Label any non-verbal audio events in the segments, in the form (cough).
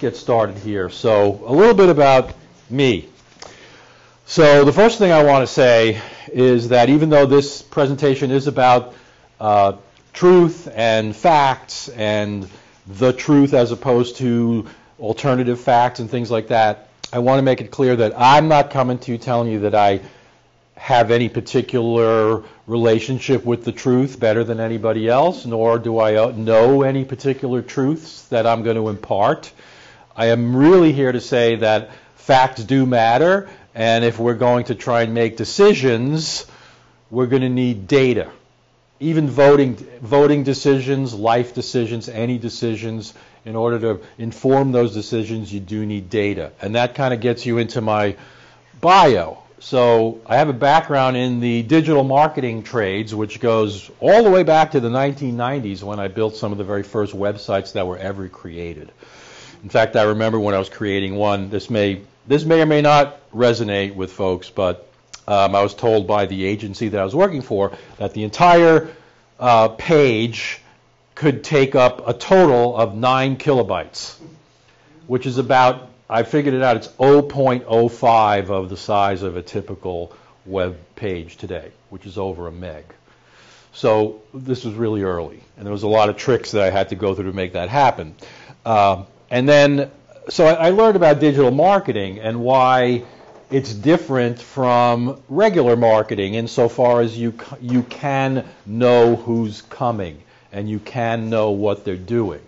get started here. So, a little bit about me. So, the first thing I want to say is that even though this presentation is about uh, truth and facts and the truth as opposed to alternative facts and things like that, I want to make it clear that I'm not coming to you telling you that I have any particular relationship with the truth better than anybody else, nor do I uh, know any particular truths that I'm going to impart. I am really here to say that facts do matter, and if we're going to try and make decisions, we're going to need data. Even voting, voting decisions, life decisions, any decisions, in order to inform those decisions, you do need data. And that kind of gets you into my bio. So I have a background in the digital marketing trades, which goes all the way back to the 1990s when I built some of the very first websites that were ever created. In fact, I remember when I was creating one. This may this may or may not resonate with folks, but um, I was told by the agency that I was working for that the entire uh, page could take up a total of nine kilobytes, which is about I figured it out. It's 0.05 of the size of a typical web page today, which is over a meg. So this was really early, and there was a lot of tricks that I had to go through to make that happen. Um, and then, so I, I learned about digital marketing and why it's different from regular marketing insofar as you you can know who's coming and you can know what they're doing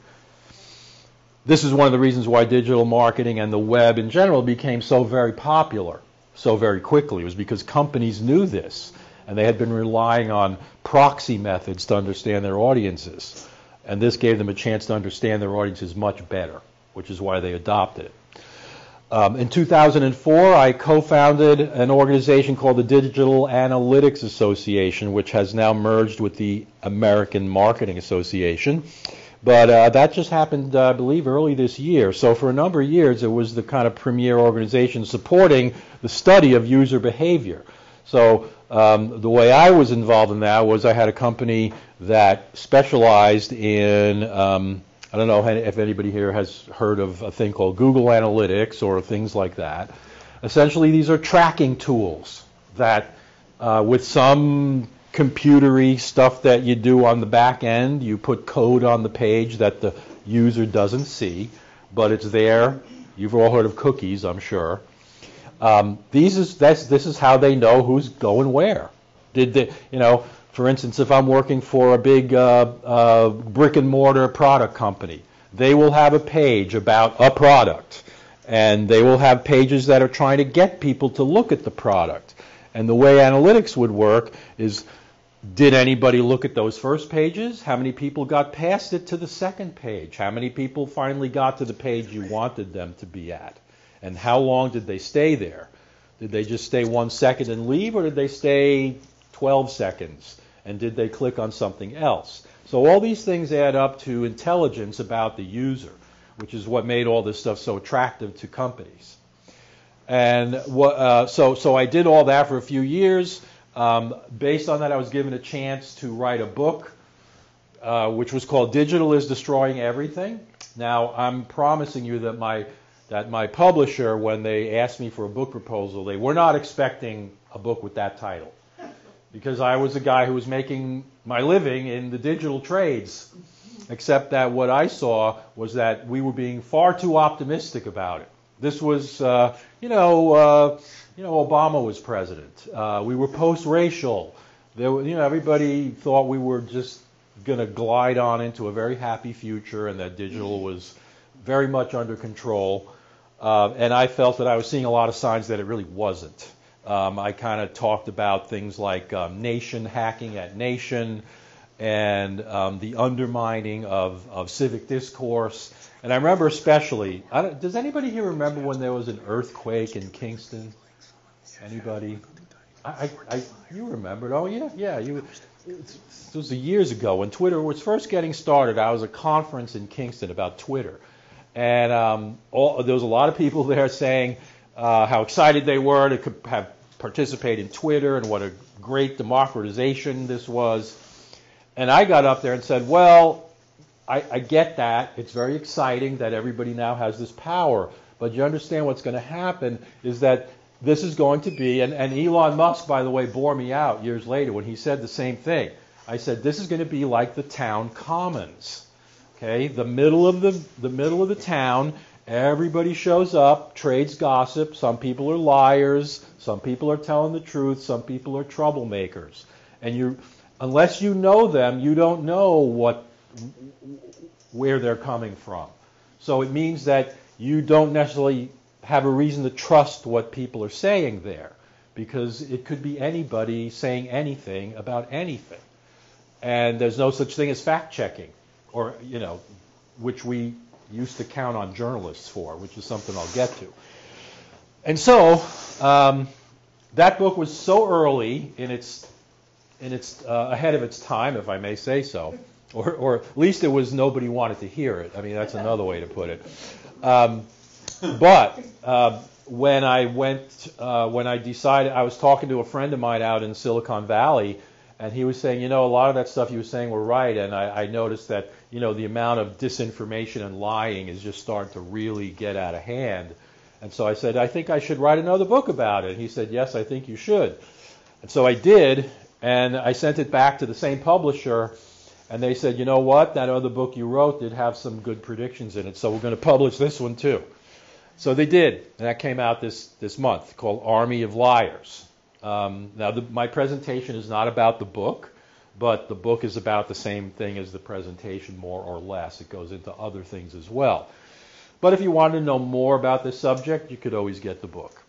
this is one of the reasons why digital marketing and the web in general became so very popular so very quickly. It was because companies knew this and they had been relying on proxy methods to understand their audiences. And this gave them a chance to understand their audiences much better, which is why they adopted it. Um, in 2004, I co-founded an organization called the Digital Analytics Association, which has now merged with the American Marketing Association. But uh, that just happened, uh, I believe, early this year. So for a number of years, it was the kind of premier organization supporting the study of user behavior. So um, the way I was involved in that was I had a company that specialized in, um, I don't know if anybody here has heard of a thing called Google Analytics or things like that. Essentially, these are tracking tools that, uh, with some computery stuff that you do on the back end. You put code on the page that the user doesn't see, but it's there. You've all heard of cookies, I'm sure. Um, these is this is how they know who's going where. Did they, you know? For instance, if I'm working for a big uh, uh, brick and mortar product company, they will have a page about a product, and they will have pages that are trying to get people to look at the product. And the way analytics would work is did anybody look at those first pages? How many people got past it to the second page? How many people finally got to the page you wanted them to be at? And how long did they stay there? Did they just stay one second and leave, or did they stay 12 seconds? And did they click on something else? So all these things add up to intelligence about the user, which is what made all this stuff so attractive to companies. And what, uh, so, so I did all that for a few years. Um, based on that, I was given a chance to write a book, uh, which was called "Digital is Destroying Everything." Now, I'm promising you that my that my publisher, when they asked me for a book proposal, they were not expecting a book with that title, because I was a guy who was making my living in the digital trades. Except that what I saw was that we were being far too optimistic about it. This was, uh, you know. Uh, you know, Obama was president. Uh, we were post-racial. There, you know, everybody thought we were just going to glide on into a very happy future, and that digital was very much under control. Uh, and I felt that I was seeing a lot of signs that it really wasn't. Um, I kind of talked about things like um, nation hacking at nation and um, the undermining of, of civic discourse. And I remember especially, does anybody here remember when there was an earthquake in Kingston? Anybody? I, I, I, you remembered? Oh yeah, yeah. You. It was years ago when Twitter was first getting started. I was at a conference in Kingston about Twitter, and um, all, there was a lot of people (laughs) there saying uh, how excited they were to have participate in Twitter and what a great democratization this was. And I got up there and said, well, I, I get that. It's very exciting that everybody now has this power. But you understand what's going to happen is that this is going to be, and, and Elon Musk, by the way, bore me out years later when he said the same thing. I said, this is going to be like the town commons. Okay, the middle of the the middle of the town, everybody shows up, trades gossip. Some people are liars, some people are telling the truth, some people are troublemakers. And you unless you know them, you don't know what where they're coming from. So it means that you don't necessarily have a reason to trust what people are saying there because it could be anybody saying anything about anything. And there's no such thing as fact checking or you know, which we used to count on journalists for, which is something I'll get to. And so um, that book was so early in its in its uh, ahead of its time, if I may say so, or, or at least it was nobody wanted to hear it. I mean, that's another way to put it. Um, but uh, when I went, uh, when I decided, I was talking to a friend of mine out in Silicon Valley, and he was saying, you know, a lot of that stuff you were saying were right, and I, I noticed that you know, the amount of disinformation and lying is just starting to really get out of hand. And so I said, I think I should write another book about it. And he said, Yes, I think you should. And so I did, and I sent it back to the same publisher, and they said, You know what? That other book you wrote did have some good predictions in it, so we're going to publish this one too. So they did, and that came out this, this month called Army of Liars. Um, now, the, my presentation is not about the book but the book is about the same thing as the presentation, more or less. It goes into other things as well. But if you wanted to know more about this subject, you could always get the book.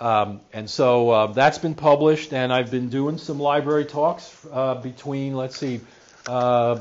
Um, and so uh, that's been published, and I've been doing some library talks uh, between, let's see, uh,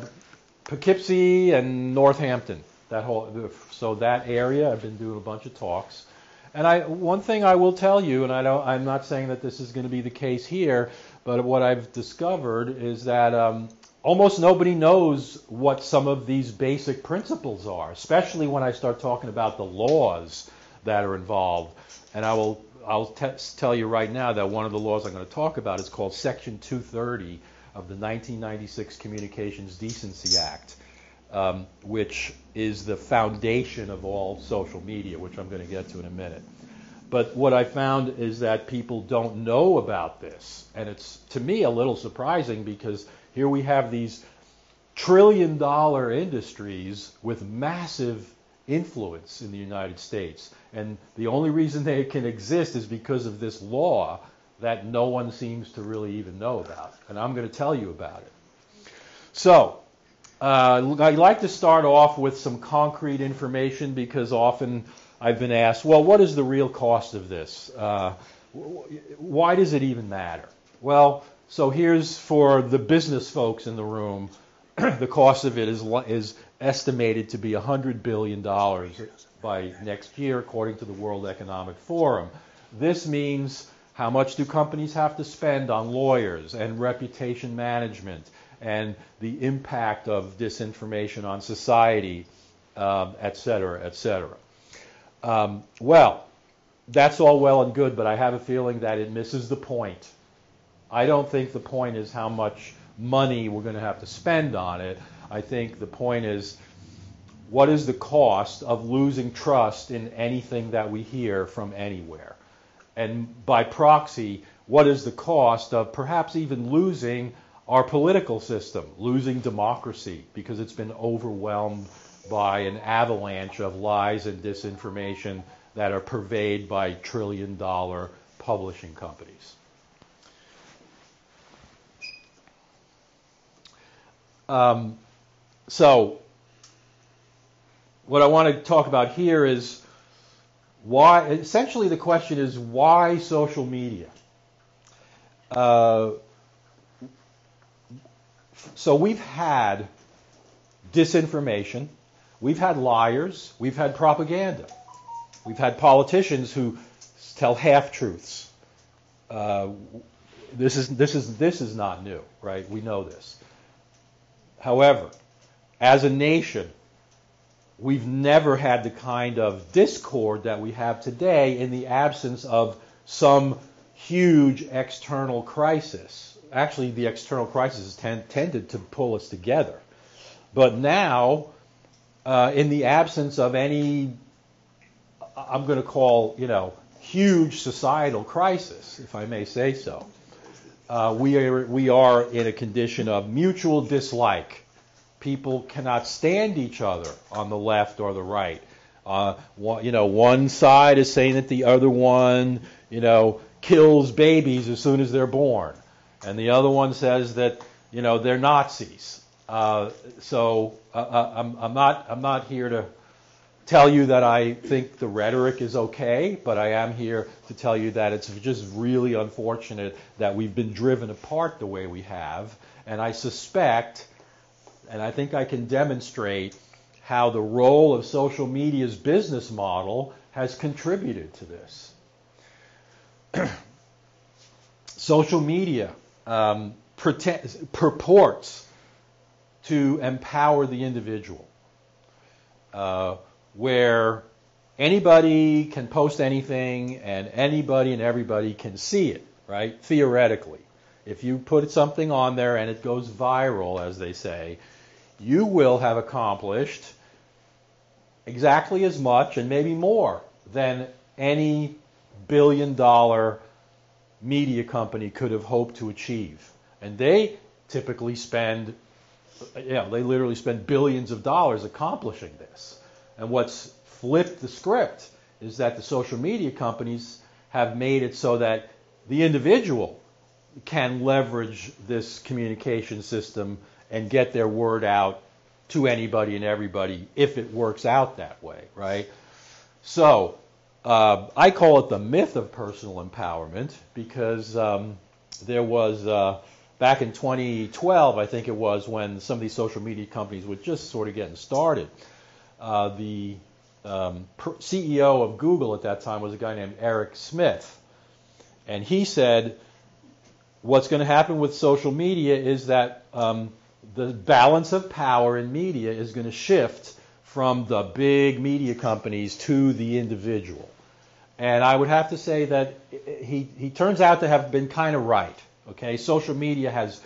Poughkeepsie and Northampton. That whole, so that area, I've been doing a bunch of talks. And I, one thing I will tell you, and I don't, I'm not saying that this is going to be the case here, but what I've discovered is that um, almost nobody knows what some of these basic principles are, especially when I start talking about the laws that are involved. And I will I'll t- tell you right now that one of the laws I'm going to talk about is called Section 230 of the 1996 Communications Decency Act, um, which is the foundation of all social media, which I'm going to get to in a minute. But what I found is that people don't know about this. And it's, to me, a little surprising because here we have these trillion dollar industries with massive influence in the United States. And the only reason they can exist is because of this law that no one seems to really even know about. And I'm going to tell you about it. So, uh, I'd like to start off with some concrete information because often I've been asked, well, what is the real cost of this? Uh, why does it even matter? Well, so here's for the business folks in the room, (clears throat) the cost of it is, is estimated to be $100 billion by next year, according to the World Economic Forum. This means how much do companies have to spend on lawyers and reputation management and the impact of disinformation on society, um, et cetera, et cetera. Um, well, that's all well and good, but I have a feeling that it misses the point. I don't think the point is how much money we're going to have to spend on it. I think the point is what is the cost of losing trust in anything that we hear from anywhere? And by proxy, what is the cost of perhaps even losing our political system, losing democracy because it's been overwhelmed by an avalanche of lies and disinformation that are purveyed by trillion dollar publishing companies. Um, so, what I want to talk about here is why, essentially, the question is why social media? Uh, so, we've had disinformation We've had liars, we've had propaganda, we've had politicians who tell half truths. Uh, this is this is this is not new, right? We know this. However, as a nation, we've never had the kind of discord that we have today in the absence of some huge external crisis. Actually, the external crisis tend, tended to pull us together. But now, uh, in the absence of any, I'm going to call, you know, huge societal crisis, if I may say so, uh, we, are, we are in a condition of mutual dislike. People cannot stand each other on the left or the right. Uh, you know, one side is saying that the other one, you know, kills babies as soon as they're born, and the other one says that, you know, they're Nazis. Uh, so uh, uh, I'm, I'm, not I'm not here to tell you that I think the rhetoric is okay, but I am here to tell you that it's just really unfortunate that we've been driven apart the way we have, and I suspect, and I think I can demonstrate how the role of social media's business model has contributed to this. (clears throat) social media um, purports to empower the individual, uh, where anybody can post anything and anybody and everybody can see it, right? Theoretically. If you put something on there and it goes viral, as they say, you will have accomplished exactly as much and maybe more than any billion dollar media company could have hoped to achieve. And they typically spend yeah, they literally spend billions of dollars accomplishing this. And what's flipped the script is that the social media companies have made it so that the individual can leverage this communication system and get their word out to anybody and everybody if it works out that way, right? So uh, I call it the myth of personal empowerment because um, there was. Uh, back in 2012, I think it was, when some of these social media companies were just sort of getting started. Uh, the um, CEO of Google at that time was a guy named Eric Schmidt. And he said, what's going to happen with social media is that um, the balance of power in media is going to shift from the big media companies to the individual. And I would have to say that he, he turns out to have been kind of right. Okay, social media has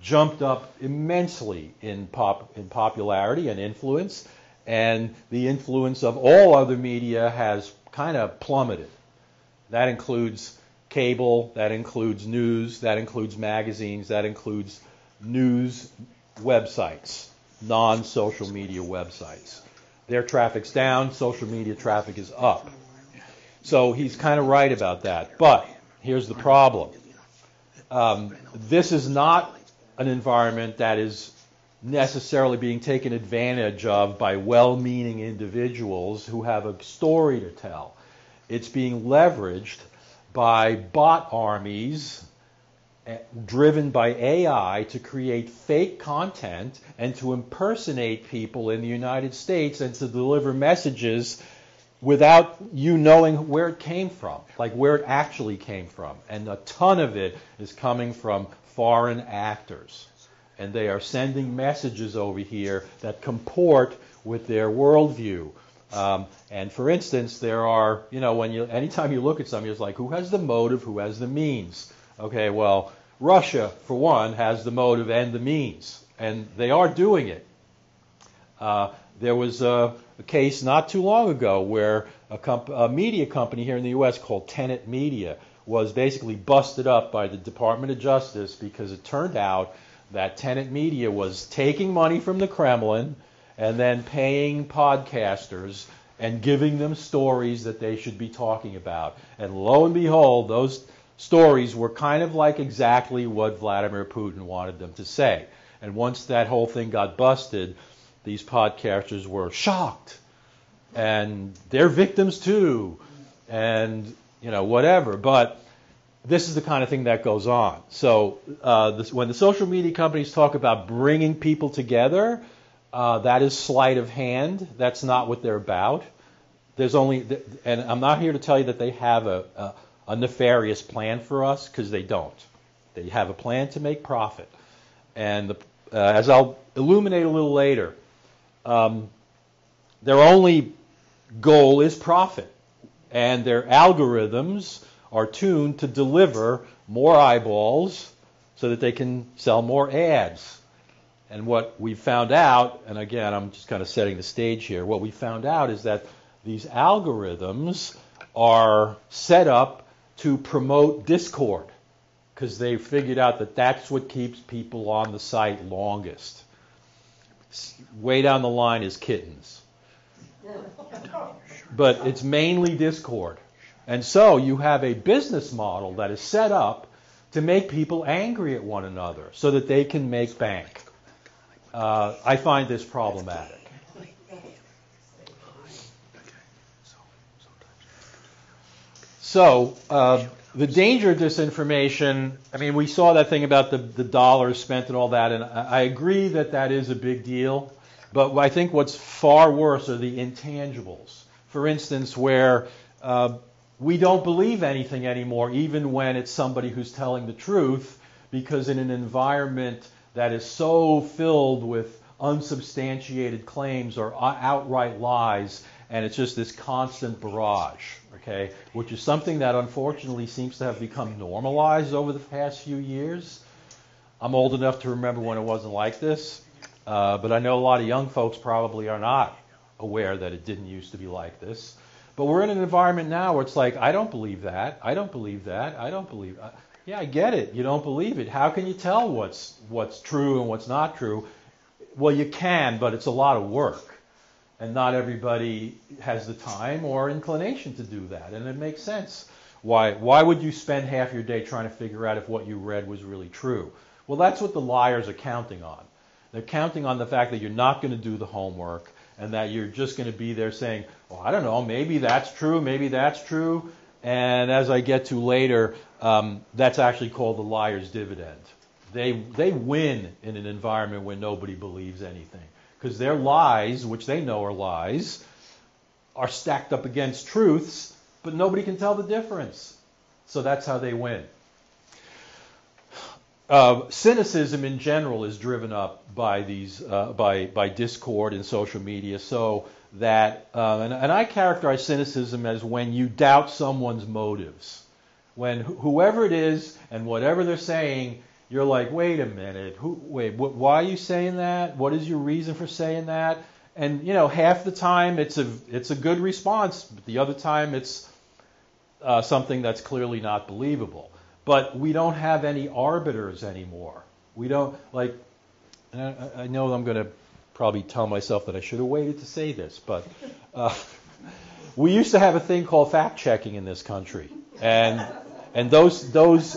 jumped up immensely in pop in popularity and influence, and the influence of all other media has kind of plummeted. That includes cable, that includes news, that includes magazines, that includes news websites, non-social media websites. Their traffic's down, social media traffic is up. So he's kind of right about that. But here's the problem um, this is not an environment that is necessarily being taken advantage of by well meaning individuals who have a story to tell. It's being leveraged by bot armies eh, driven by AI to create fake content and to impersonate people in the United States and to deliver messages without you knowing where it came from, like where it actually came from. And a ton of it is coming from foreign actors. And they are sending messages over here that comport with their worldview. Um, and for instance, there are, you know, when you, anytime you look at something, it's like, who has the motive, who has the means? Okay, well, Russia, for one, has the motive and the means, and they are doing it. Uh, there was a, a case not too long ago where a, comp- a media company here in the U.S. called Tenet Media was basically busted up by the Department of Justice because it turned out that Tenet Media was taking money from the Kremlin and then paying podcasters and giving them stories that they should be talking about. And lo and behold, those stories were kind of like exactly what Vladimir Putin wanted them to say. And once that whole thing got busted, these podcasters were shocked. And they're victims too. And you know whatever. But this is the kind of thing that goes on. So uh, this, when the social media companies talk about bringing people together uh, that is sleight of hand. That's not what they're about. There's only and i'm not here to tell you that they have a, a, a nefarious plan for us because they don't. They have a plan to make profit. And the, uh, as i'll illuminate a little later um, their only goal is profit, and their algorithms are tuned to deliver more eyeballs so that they can sell more ads. And what we found out, and again, I'm just kind of setting the stage here, what we found out is that these algorithms are set up to promote discord because they figured out that that's what keeps people on the site longest. Way down the line is kittens. But it's mainly discord. And so you have a business model that is set up to make people angry at one another so that they can make bank. Uh, I find this problematic. So, uh, the danger of disinformation, I mean, we saw that thing about the, the dollars spent and all that, and I agree that that is a big deal. But I think what's far worse are the intangibles. For instance, where uh, we don't believe anything anymore, even when it's somebody who's telling the truth, because in an environment that is so filled with unsubstantiated claims or outright lies, and it's just this constant barrage, okay, which is something that unfortunately seems to have become normalized over the past few years. I'm old enough to remember when it wasn't like this, uh, but I know a lot of young folks probably are not aware that it didn't used to be like this. But we're in an environment now where it's like, I don't believe that. I don't believe that. I don't believe. Uh, yeah, I get it. You don't believe it. How can you tell what's what's true and what's not true? Well, you can, but it's a lot of work, and not everybody has the time or inclination to do that. And it makes sense. Why why would you spend half your day trying to figure out if what you read was really true? Well, that's what the liars are counting on. They're counting on the fact that you're not going to do the homework and that you're just going to be there saying, well, I don't know, maybe that's true, maybe that's true. And as I get to later, um, that's actually called the liar's dividend. They, they win in an environment where nobody believes anything. Because their lies, which they know are lies, are stacked up against truths, but nobody can tell the difference. So that's how they win. Uh, cynicism in general is driven up by these uh, by by discord in social media. So that uh, and, and, I characterize cynicism as when you doubt someone's motives, when wh- whoever it is and whatever they're saying, you're like, wait a minute, who, wait, wh- why are you saying that? What is your reason for saying that? And you know, half the time it's a it's a good response, but the other time it's uh, something that's clearly not believable but we don't have any arbiters anymore. We don't like. I, I, know I'm going to probably tell myself that I should have waited to say this, but uh, we used to have a thing called fact checking in this country, and and those those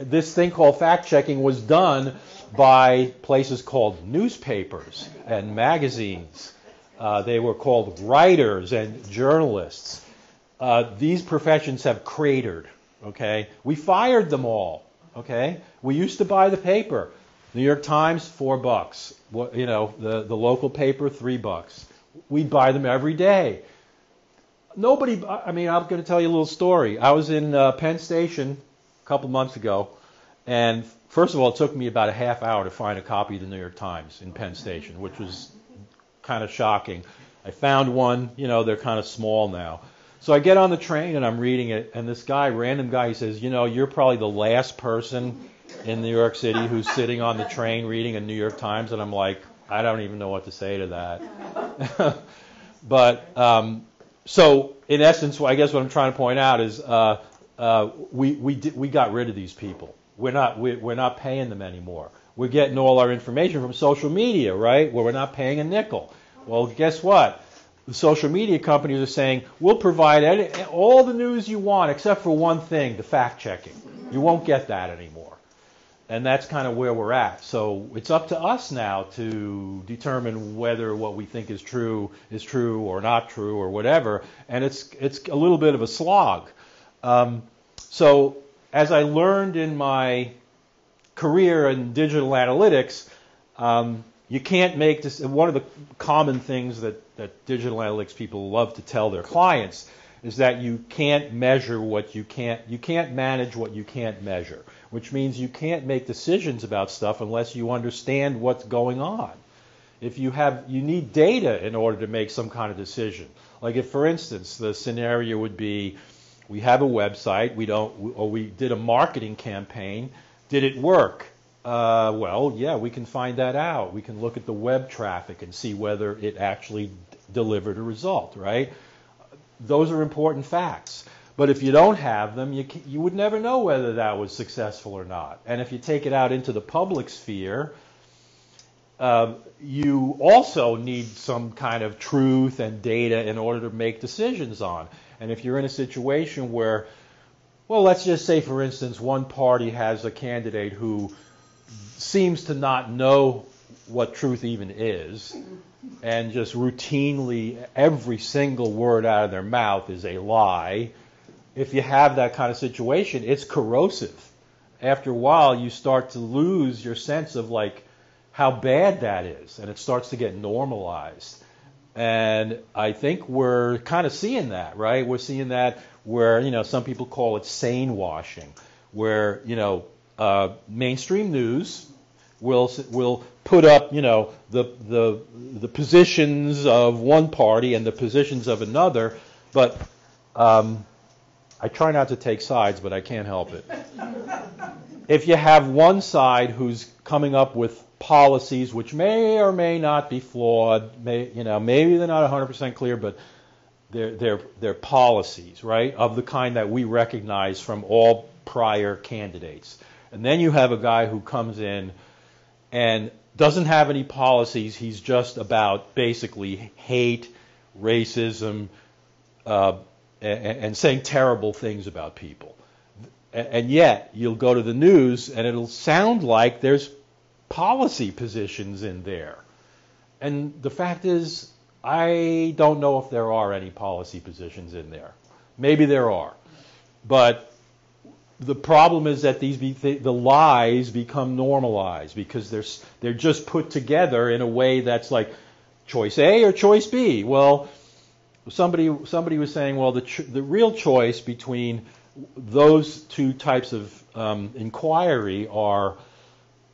this thing called fact checking was done by places called newspapers and magazines. Uh, they were called writers and journalists. Uh, these professions have cratered Okay? We fired them all. Okay? We used to buy the paper. New York Times, four bucks. You know, the, the local paper, three bucks. We'd buy them every day. Nobody, I mean, I'm going to tell you a little story. I was in uh, Penn Station a couple months ago, and first of all, it took me about a half hour to find a copy of the New York Times in Penn Station, which was kind of shocking. I found one, you know, they're kind of small now. So I get on the train and I'm reading it, and this guy, random guy, he says, You know, you're probably the last person in New York City who's sitting on the train reading a New York Times. And I'm like, I don't even know what to say to that. (laughs) but um, so, in essence, I guess what I'm trying to point out is uh, uh, we, we, we got rid of these people. We're not, we, we're not paying them anymore. We're getting all our information from social media, right? Where we're not paying a nickel. Well, guess what? the social media companies are saying, we'll provide any, all the news you want except for one thing, the fact checking. You won't get that anymore. And that's kind of where we're at. So it's up to us now to determine whether what we think is true is true or not true or whatever. And it's, it's a little bit of a slog. Um, so as I learned in my career in digital analytics, um, you can't make this. One of the common things that, that digital analytics people love to tell their clients is that you can't measure what you can't, you can't manage what you can't measure, which means you can't make decisions about stuff unless you understand what's going on. If you have, you need data in order to make some kind of decision. Like if, for instance, the scenario would be, we have a website, we don't, or we did a marketing campaign, did it work? Uh, well, yeah, we can find that out. We can look at the web traffic and see whether it actually d- delivered a result, right? Those are important facts. But if you don't have them, you, you would never know whether that was successful or not. And if you take it out into the public sphere, uh, you also need some kind of truth and data in order to make decisions on. And if you're in a situation where, well, let's just say, for instance, one party has a candidate who seems to not know what truth even is, and just routinely every single word out of their mouth is a lie. If you have that kind of situation, it's corrosive. After a while, you start to lose your sense of like how bad that is, and it starts to get normalized. And I think we're kind of seeing that, right? We're seeing that where, you know, some people call it sane washing, where, you know, uh, mainstream news will will put up, you know, the the the positions of one party and the positions of another, but um, I try not to take sides, but I can't help it. (laughs) if you have one side who's coming up with policies which may or may not be flawed, may you know maybe they're not 100% clear, but they're they're they're policies, right, of the kind that we recognize from all prior candidates. And then you have a guy who comes in and doesn't have any policies. He's just about basically hate, racism, uh, and, and saying terrible things about people. And yet, you'll go to the news and it'll sound like there's policy positions in there. And the fact is, I don't know if there are any policy positions in there. Maybe there are. But the problem is that these the lies become normalized because they're they're just put together in a way that's like choice A or choice B. Well, somebody somebody was saying, well, the the real choice between those two types of um, inquiry are.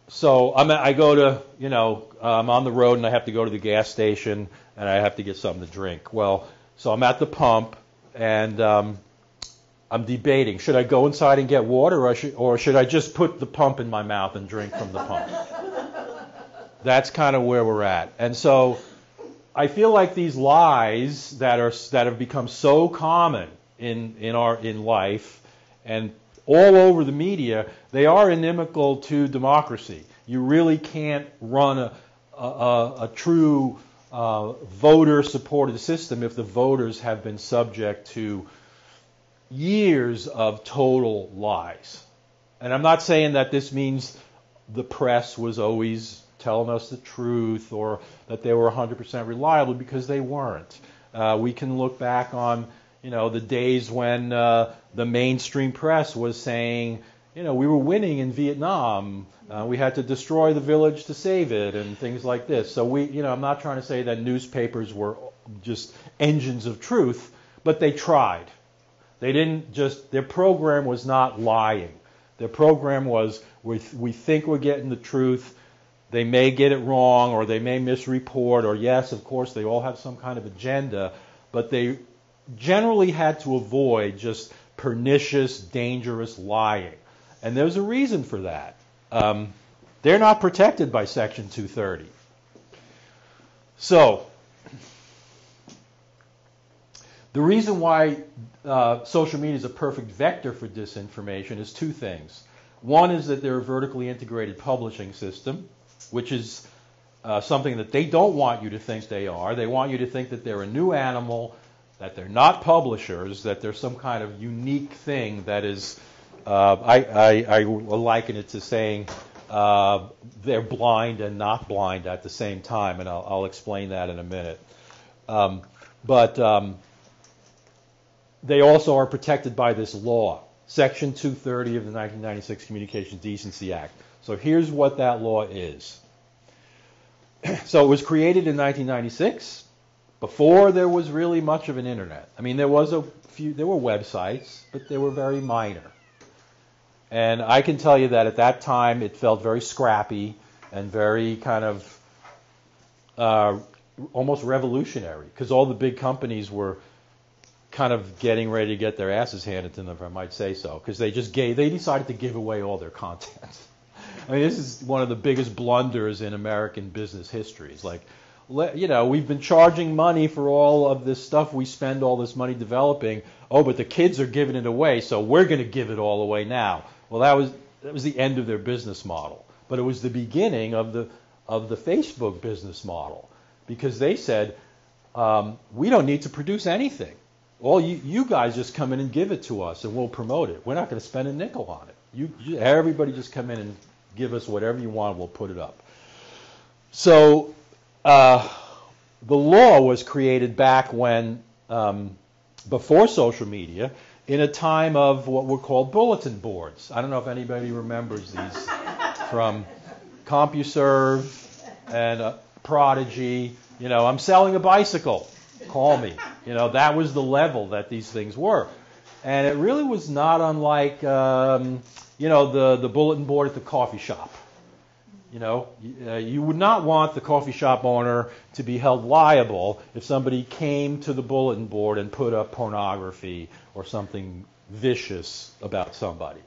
So I'm, I go to you know I'm on the road and I have to go to the gas station and I have to get something to drink. Well, so I'm at the pump and um, I'm debating should I go inside and get water or should, or should I just put the pump in my mouth and drink from the pump? (laughs) That's kind of where we're at. And so I feel like these lies that are that have become so common in in our in life and all over the media, they are inimical to democracy. You really can't run a a, a true uh, voter supported system if the voters have been subject to years of total lies. And I'm not saying that this means the press was always telling us the truth or that they were 100% reliable because they weren't. Uh, we can look back on, you know, the days when uh, the mainstream press was saying, you know, we were winning in Vietnam. Uh, we had to destroy the village to save it and things like this. So we, you know, I'm not trying to say that newspapers were just engines of truth, but they tried. They didn't just, their program was not lying. Their program was we, we think we're getting the truth. They may get it wrong or they may misreport, or yes, of course, they all have some kind of agenda, but they generally had to avoid just pernicious, dangerous lying. And there's a reason for that. Um, they're not protected by Section 230. So, the reason why uh, social media is a perfect vector for disinformation is two things. One is that they're a vertically integrated publishing system, which is uh, something that they don't want you to think they are. They want you to think that they're a new animal, that they're not publishers, that they're some kind of unique thing that is. Uh, I, I, I, liken it to saying uh, they're blind and not blind at the same time, and I'll, I'll explain that in a minute. Um, but um, they also are protected by this law, Section 230 of the 1996 Communications Decency Act. So here's what that law is. (clears throat) So it was created in 1996, before there was really much of an internet. I mean, there was a few, there were websites, but they were very minor. And I can tell you that at that time it felt very scrappy and very kind of uh, almost revolutionary because all the big companies were kind of getting ready to get their asses handed to them, if I might say so, because they just gave, they decided to give away all their content. (laughs) I mean, this is one of the biggest blunders in American business history. It's like, you know, we've been charging money for all of this stuff we spend all this money developing. Oh, but the kids are giving it away, so we're going to give it all away now. Well, that was that was the end of their business model, but it was the beginning of the of the Facebook business model because they said um, we don't need to produce anything. All you, you guys just come in and give it to us, and we'll promote it. We're not going to spend a nickel on it. You, you, everybody just come in and give us whatever you want. We'll put it up. So uh, the law was created back when, um, before social media, in a time of what were called bulletin boards. I don't know if anybody remembers these from CompuServe and uh, Prodigy. You know, I'm selling a bicycle. Call me. You know, that was the level that these things were. And it really was not unlike, um, you know, the, the bulletin board at the coffee shop. You know, uh, you would not want the coffee shop owner to be held liable if somebody came to the bulletin board and put up pornography or something vicious about somebody.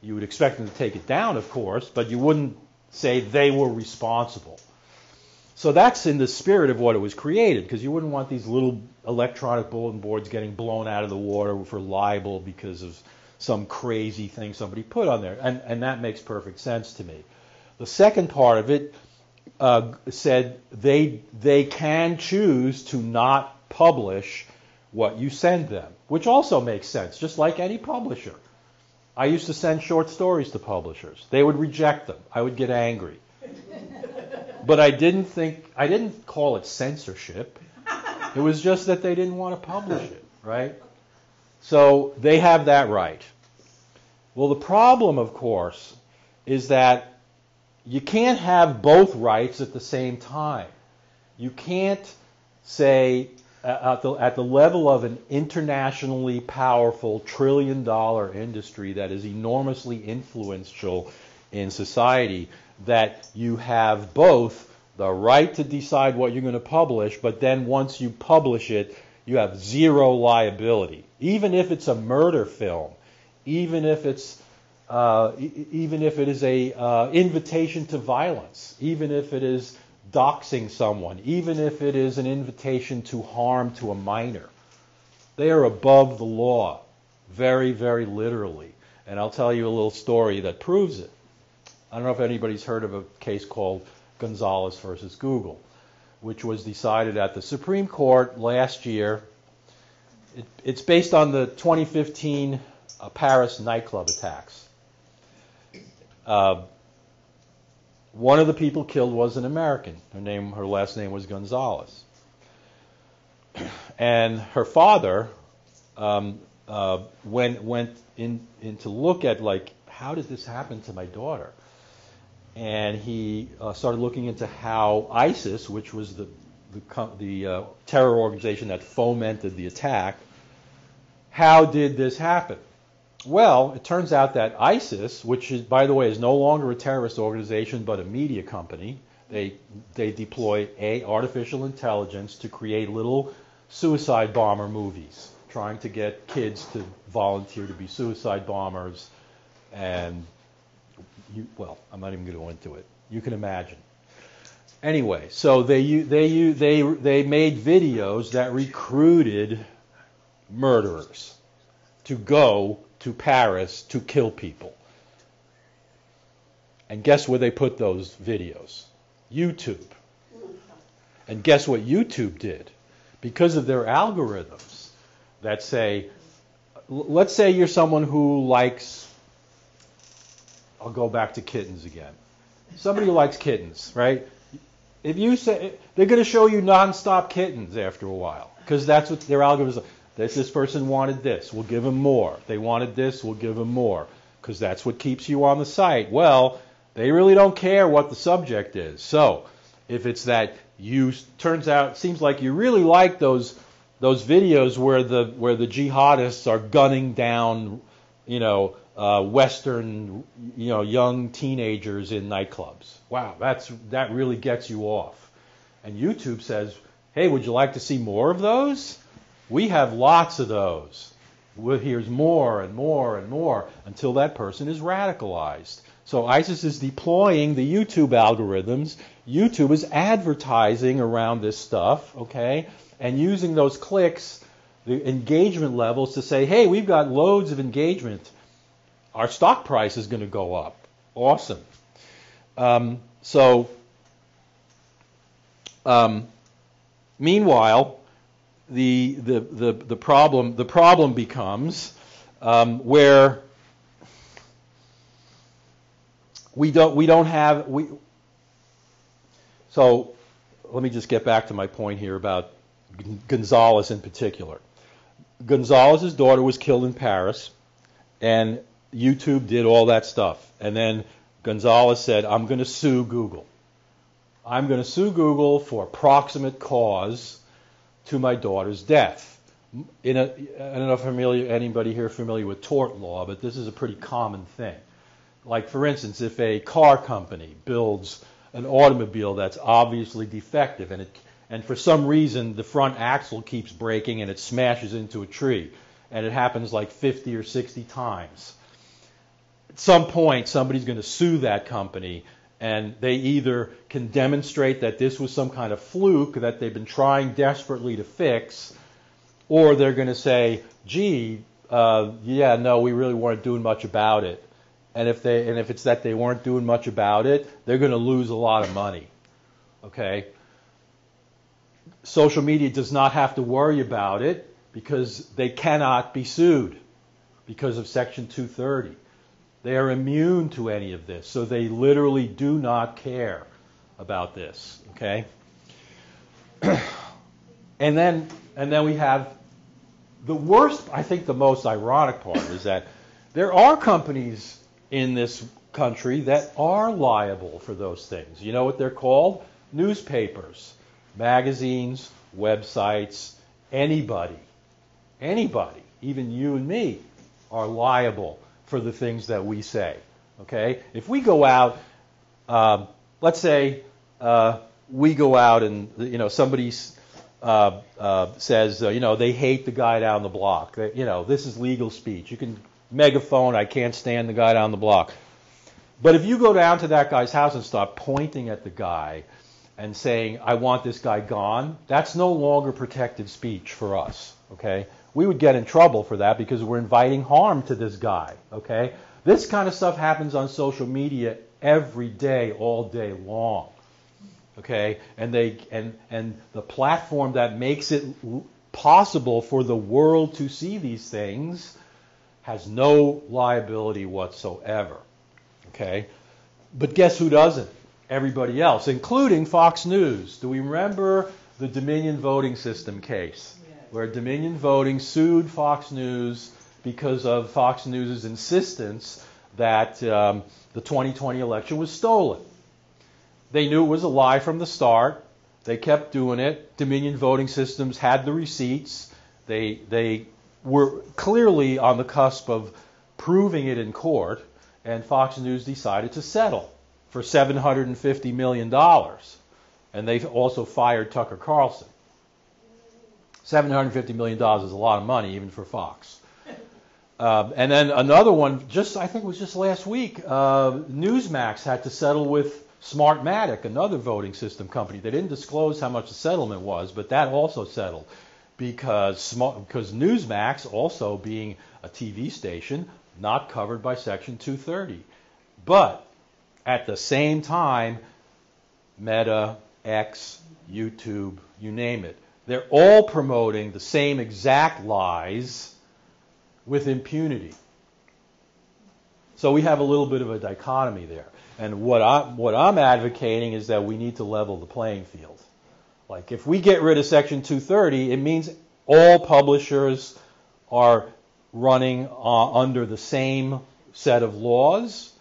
You would expect them to take it down, of course, but you wouldn't say they were responsible. So that's in the spirit of what it was created, because you wouldn't want these little electronic bulletin boards getting blown out of the water for libel because of some crazy thing somebody put on there. And, and that makes perfect sense to me. The second part of it uh, said they, they can choose to not publish what you send them, which also makes sense, just like any publisher. I used to send short stories to publishers. They would reject them. I would get angry (laughs) but I didn't think I didn't call it censorship. (laughs) It was just that they didn't want to publish it, right? So they have that right. Well, the problem, of course, is that you can't have both rights at the same time. You can't say uh, at the, at the level of an internationally powerful trillion dollar industry that is enormously influential in society, that you have both the right to decide what you're going to publish, but then once you publish it, you have zero liability. Even if it's a murder film, even if it's uh, e- even if it is a uh, invitation to violence, even if it is doxing someone, even if it is an invitation to harm to a minor, they are above the law, very, very literally. And I'll tell you a little story that proves it. I don't know if anybody's heard of a case called Gonzalez versus Google, which was decided at the Supreme Court last year. It, it's based on the 2015 uh, Paris nightclub attacks. Uh, one of the people killed was an American. Her name, her last name was Gonzalez, (clears throat) and her father um, uh, went went in, in to look at like how did this happen to my daughter and he uh, started looking into how ISIS, which was the the, the uh, terror organization that fomented the attack, how did this happen? Well, it turns out that ISIS, which is, by the way, is no longer a terrorist organization but a media company, they they deploy a artificial intelligence to create little suicide bomber movies, trying to get kids to volunteer to be suicide bombers and you, well, I'm not even going to go into it. You can imagine. Anyway, so they they they they made videos that recruited murderers to go to Paris to kill people. And guess where they put those videos? YouTube. And guess what YouTube did? Because of their algorithms that say, let's say you're someone who likes I'll go back to kittens again. Somebody who likes kittens, right? If you say they're going to show you nonstop kittens after a while, because that's what their algorithm. This this person wanted this, we'll give them more. They wanted this, we'll give them more, because that's what keeps you on the site. Well, they really don't care what the subject is. So, if it's that you turns out seems like you really like those those videos where the where the jihadists are gunning down, you know, uh, Western, you know, young teenagers in nightclubs. Wow, that's that really gets you off. And YouTube says, "Hey, would you like to see more of those? We have lots of those. Well, here's more and more and more until that person is radicalized. So ISIS is deploying the YouTube algorithms. YouTube is advertising around this stuff, okay, and using those clicks, the engagement levels to say, hey, we've got loads of engagement. Our stock price is going to go up. Awesome. Um, so, um, meanwhile, the, the, the, the, problem, the problem becomes um, where we don't we don't have we so let me just get back to my point here about Gonzalez in particular. Gonzalez's daughter was killed in Paris, and YouTube did all that stuff. And then Gonzalez said, I'm going to sue Google. I'm going to sue Google for proximate cause to my daughter's death. In a, I don't know if familiar, anybody here familiar with tort law, but this is a pretty common thing. Like, for instance, if a car company builds an automobile that's obviously defective and, it, and for some reason the front axle keeps breaking and it smashes into a tree, and it happens like 50 or 60 times. At some point, somebody's going to sue that company, and they either can demonstrate that this was some kind of fluke that they've been trying desperately to fix, or they're going to say, gee, uh, yeah, no, we really weren't doing much about it and if they and if it's that they weren't doing much about it, they're going to lose a lot of money. Okay? Social media does not have to worry about it because they cannot be sued because of section 230. They are immune to any of this, so they literally do not care about this, okay? (clears throat) and then and then we have the worst, I think the most ironic part is that there are companies in this country that are liable for those things. You know what they're called? Newspapers, magazines, websites, anybody, anybody, even you and me, are liable for the things that we say. Okay? If we go out, um, let's say uh, we go out and you know somebody uh, uh, says uh, you know they hate the guy down the block. They, you know this is legal speech. You can megaphone. I can't stand the guy down the block. But if you go down to that guy's house and start pointing at the guy and saying, I want this guy gone, that's no longer protected speech for us. Okay? We would get in trouble for that because we're inviting harm to this guy. Okay? This kind of stuff happens on social media every day, all day long. Okay? And they and and the platform that makes it possible for the world to see these things has no liability whatsoever. Okay? But guess who doesn't? Everybody else, including Fox News. Do we remember the Dominion voting system case? Where Dominion Voting sued Fox News because of Fox News' insistence that um, the 2020 election was stolen. They knew it was a lie from the start. They kept doing it. Dominion Voting Systems had the receipts. They, they were clearly on the cusp of proving it in court, and Fox News decided to settle for $750 million. And they also fired Tucker Carlson. $750 million is a lot of money, even for Fox. Uh, (laughs) and then another one, just I think it was just last week, uh, Newsmax had to settle with Smartmatic, another voting system company. They didn't disclose how much the settlement was, but that also settled because because Newsmax also being a TV station not covered by Section 230. But at the same time, Meta, X, YouTube, you name it, they're all promoting the same exact lies with impunity. So we have a little bit of a dichotomy there. And what, I, what I'm advocating is that we need to level the playing field. Like if we get rid of Section 230, it means all publishers are running uh, under the same set of laws,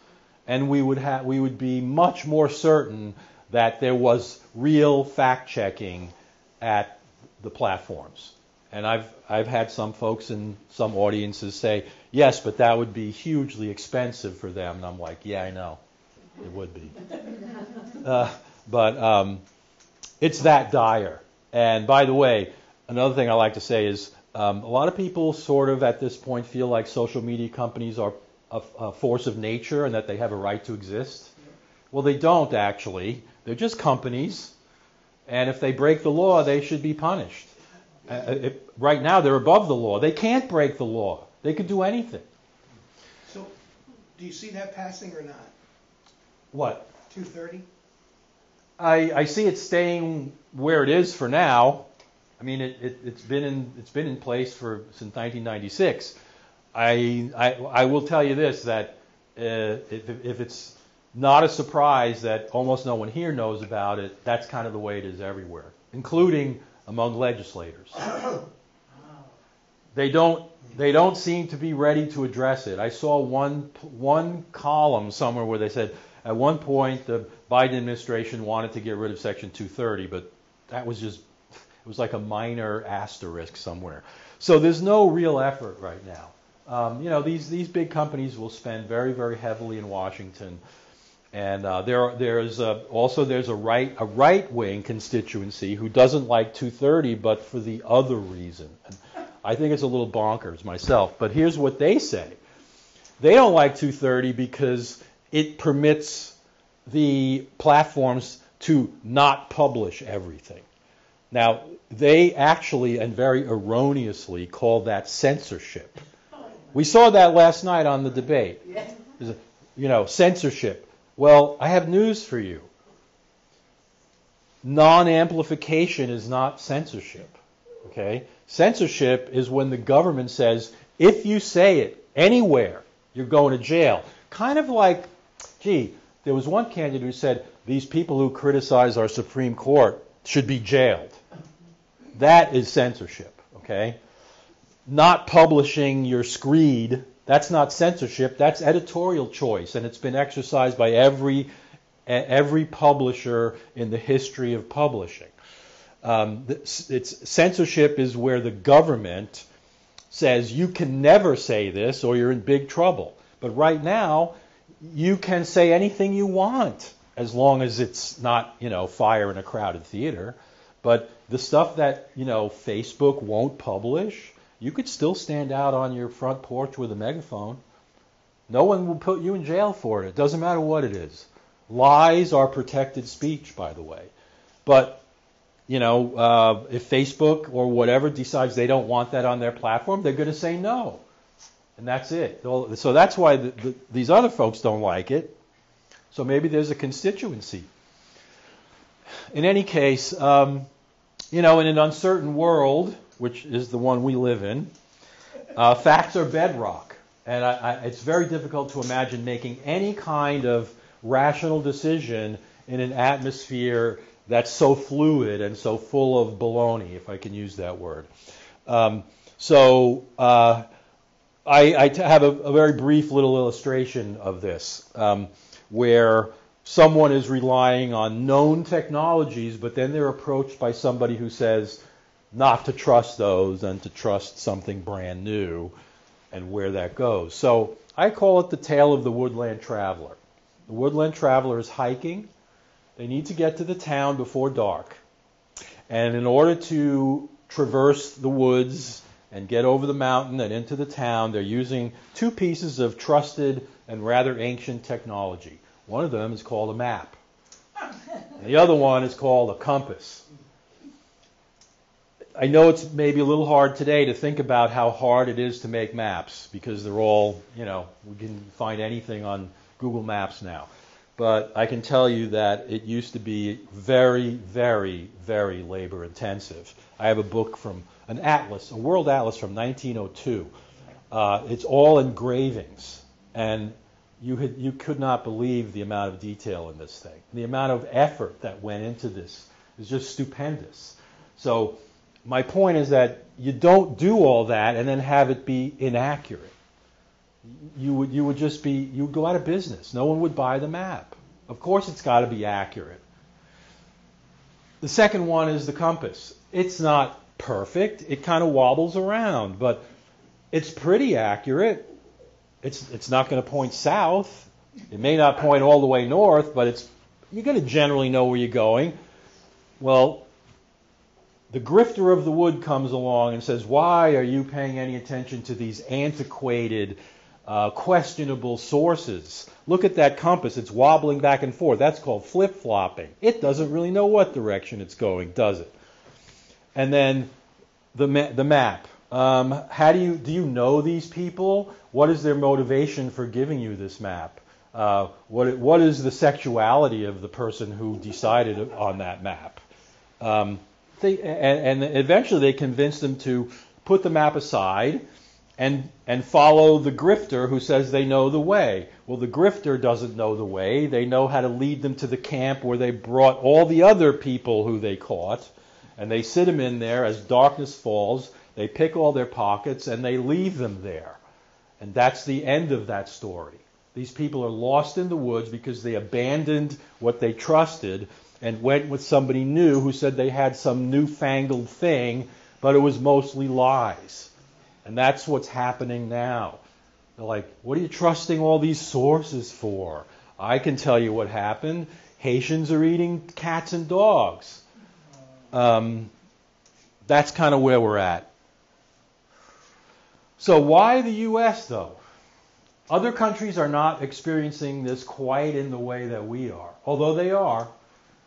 and we would have we would be much more certain that there was real fact checking at the platforms. And I've I've had some folks in some audiences say, yes, but that would be hugely expensive for them. And I'm like, yeah, I know, it would be. (laughs) Uh, but um, it's that dire. And by the way, another thing I like to say is um, a lot of people sort of at this point feel like social media companies are a, a force of nature and that they have a right to exist? Well, they don't actually. They're just companies, and if they break the law, they should be punished. Uh, uh if, right now, they're above the law. They can't break the law. They could do anything. So, do you see that passing or not? What? 230? I, I see it staying where it is for now. I mean, it, it, has been in it's been in place for since 1996. I I, I will tell you this that uh, if, if it's not a surprise that almost no one here knows about it, that's kind of the way it is everywhere, including among legislators. They don't they don't seem to be ready to address it. I saw one one column somewhere where they said at one point the Biden administration wanted to get rid of Section 230, but that was just it was like a minor asterisk somewhere. So there's no real effort right now. Um, you know, these these big companies will spend very very heavily in Washington, and uh, there there's a, also there's a right a right wing constituency who doesn't like 230, but for the other reason. And I think it's a little bonkers myself. But here's what they say: they don't like 230 because it permits the platforms to not publish everything. Now, they actually and very erroneously call that censorship. We saw that last night on the debate. You know, censorship. Well, I have news for you. Non amplification is not censorship. Okay? Censorship is when the government says, if you say it anywhere, you're going to jail. Kind of like, gee, there was one candidate who said, these people who criticize our Supreme Court should be jailed. That is censorship, okay? Not publishing your screed, that's not censorship, that's editorial choice, and it's been exercised by every every publisher in the history of publishing. Um, it's, censorship is where the government says you can never say this or you're in big trouble. But right now, you can say anything you want as long as it's not, you know, fire in a crowded theater. But the stuff that, you know, Facebook won't publish, you could still stand out on your front porch with a megaphone. No one will put you in jail for it. It doesn't matter what it is. Lies are protected speech, by the way. But, you know, uh, if Facebook or whatever decides they don't want that on their platform, they're going to say no. And that's it. So that's why the, the, these other folks don't like it. So maybe there's a constituency. In any case, um, you know, in an uncertain world, which is the one we live in, uh, facts are bedrock. And I, I, it's very difficult to imagine making any kind of rational decision in an atmosphere that's so fluid and so full of baloney, if I can use that word. Um, so uh, I, I have a, a, very brief little illustration of this, um, where someone is relying on known technologies, but then they're approached by somebody who says not to trust those and to trust something brand new and where that goes. So I call it the tale of the woodland traveler. The woodland traveler is hiking. They need to get to the town before dark. And in order to traverse the woods and get over the mountain and into the town, they're using two pieces of trusted and rather ancient technology. One of them is called a map. And the other one is called a compass. I know it's maybe a little hard today to think about how hard it is to make maps because they're all, you know, we can find anything on Google Maps now. But I can tell you that it used to be very, very, very labor intensive. I have a book from an atlas, a world atlas from 1902. Uh, it's all engravings. And you, had, you could not believe the amount of detail in this thing. The amount of effort that went into this is just stupendous. So my point is that you don't do all that and then have it be inaccurate. You would, you would just be, you would go out of business. No one would buy the map. Of course it's got to be accurate. The second one is the compass. It's not perfect. It kind of wobbles around, but it's pretty accurate it's it's not going to point south. It may not point all the way north, but it's you're going to generally know where you're going. Well, the grifter of the wood comes along and says, "Why are you paying any attention to these antiquated uh, questionable sources. Look at that compass, it's wobbling back and forth. That's called flip flopping. It doesn't really know what direction it's going, does it? And then the, ma- the map. Um, how do you do you know these people? What is their motivation for giving you this map? Uh, what what is the sexuality of the person who decided on that map? Um, they, and, and eventually they convince them to put the map aside and and follow the grifter who says they know the way. Well, the grifter doesn't know the way. They know how to lead them to the camp where they brought all the other people who they caught, and they sit them in there as darkness falls. They pick all their pockets and they leave them there. And that's the end of that story. These people are lost in the woods because they abandoned what they trusted and went with somebody new who said they had some newfangled thing, but it was mostly lies. And that's what's happening now. They're like, what are you trusting all these sources for? I can tell you what happened. Haitians are eating cats and dogs. Um, that's kind of where we're at. So, why the U.S., though? Other countries are not experiencing this quite in the way that we are, although they are.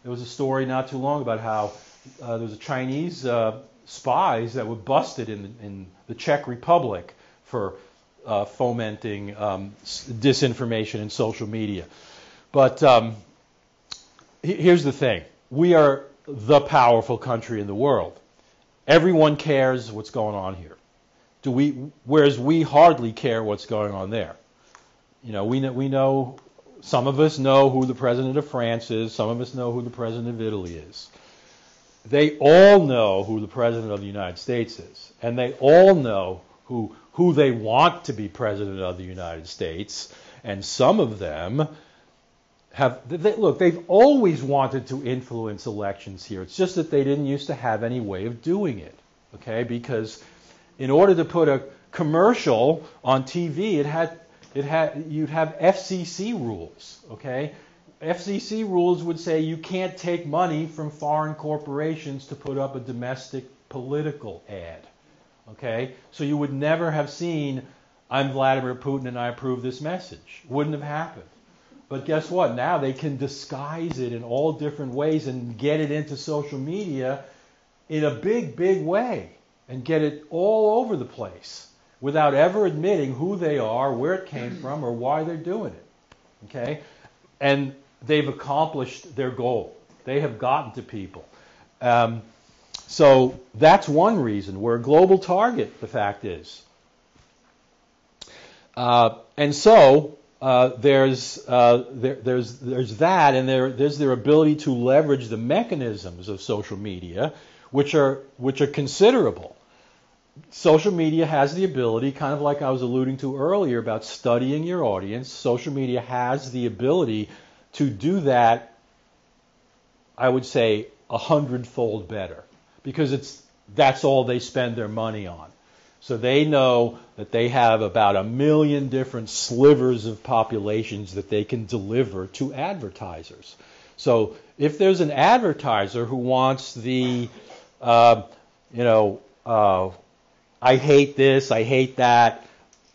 There was a story not too long about how uh, there was a Chinese uh, spies that were busted in, in the Czech Republic for uh, fomenting um, disinformation in social media. But um, here's the thing we are the powerful country in the world. Everyone cares what's going on here. Do we, whereas we hardly care what's going on there. You know, we know, we know, some of us know who the president of France is, some of us know who the president of Italy is they all know who the President of the United States is, and they all know who, who they want to be President of the United States, and some of them have, they, look, they've always wanted to influence elections here. It's just that they didn't used to have any way of doing it, okay? Because in order to put a commercial on TV, it had, it had, you'd have FCC rules, okay? FCC rules would say you can't take money from foreign corporations to put up a domestic political ad. Okay? So you would never have seen, I'm Vladimir Putin and I approve this message. Wouldn't have happened. But guess what? Now they can disguise it in all different ways and get it into social media in a big, big way and get it all over the place without ever admitting who they are, where it came from, or why they're doing it. Okay? And they've accomplished their goal. They have gotten to people. Um, so that's one reason. We're a global target, the fact is. Uh, and so uh, there's, uh, there, there's, there's that, and there, there's their ability to leverage the mechanisms of social media, which are, which are considerable. Social media has the ability, kind of like I was alluding to earlier about studying your audience, social media has the ability to do that, I would say, a hundredfold better because it's that's all they spend their money on. So they know that they have about a million different slivers of populations that they can deliver to advertisers. So if there's an advertiser who wants the, uh, you know, uh, I hate this, I hate that,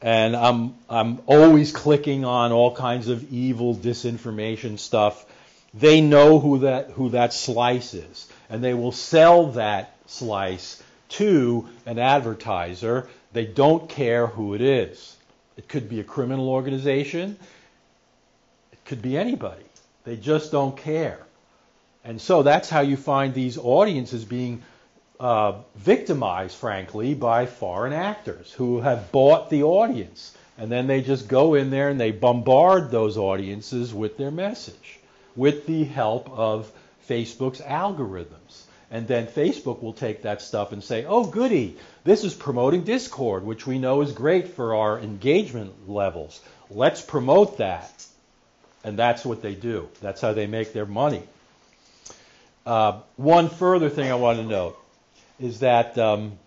and I'm I'm always clicking on all kinds of evil disinformation stuff. They know who that who that slice is, and they will sell that slice to an advertiser. They don't care who it is. It could be a criminal organization. It could be anybody. They just don't care. And so that's how you find these audiences being uh, victimized, frankly, by foreign actors who have bought the audience. And then they just go in there and they bombard those audiences with their message with the help of Facebook's algorithms. And then Facebook will take that stuff and say, oh, goody, this is promoting Discord, which we know is great for our engagement levels. Let's promote that. And that's what they do. That's how they make their money. Uh, one further thing I want to note is that um,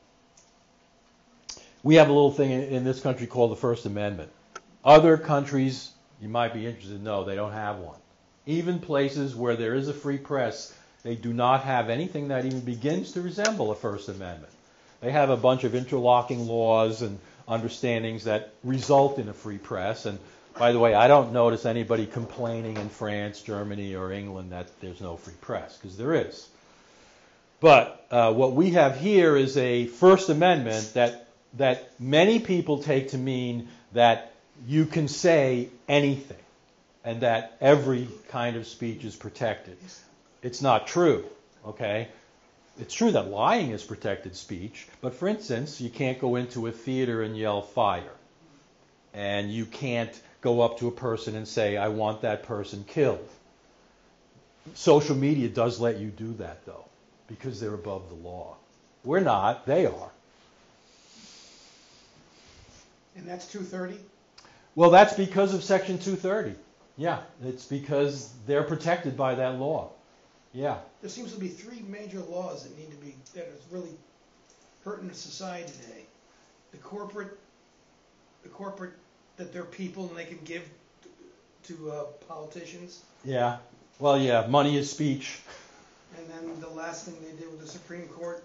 we have a little thing in, in this country called the First Amendment. Other countries, you might be interested to know, they don't have one. Even places where there is a free press, they do not have anything that even begins to resemble a First Amendment. They have a bunch of interlocking laws and understandings that result in a free press. And by the way, I don't notice anybody complaining in France, Germany, or England that there's no free press, because there is. But uh, what we have here is a First Amendment that that many people take to mean that you can say anything and that every kind of speech is protected. It's not true, okay? It's true that lying is protected speech, but for instance, you can't go into a theater and yell fire. And you can't go up to a person and say, I want that person killed. Social media does let you do that, though, because they're above the law. We're not, they are. And that's two thirty? Well, that's because of Section 230. Yeah, it's because they're protected by that law. Yeah. There seems to be three major laws that need to be, that is really hurting the society today. The corporate, the corporate, that they're people and they can give to uh, politicians. Yeah. Well, yeah, money is speech. (laughs) And then the last thing they did with the Supreme Court,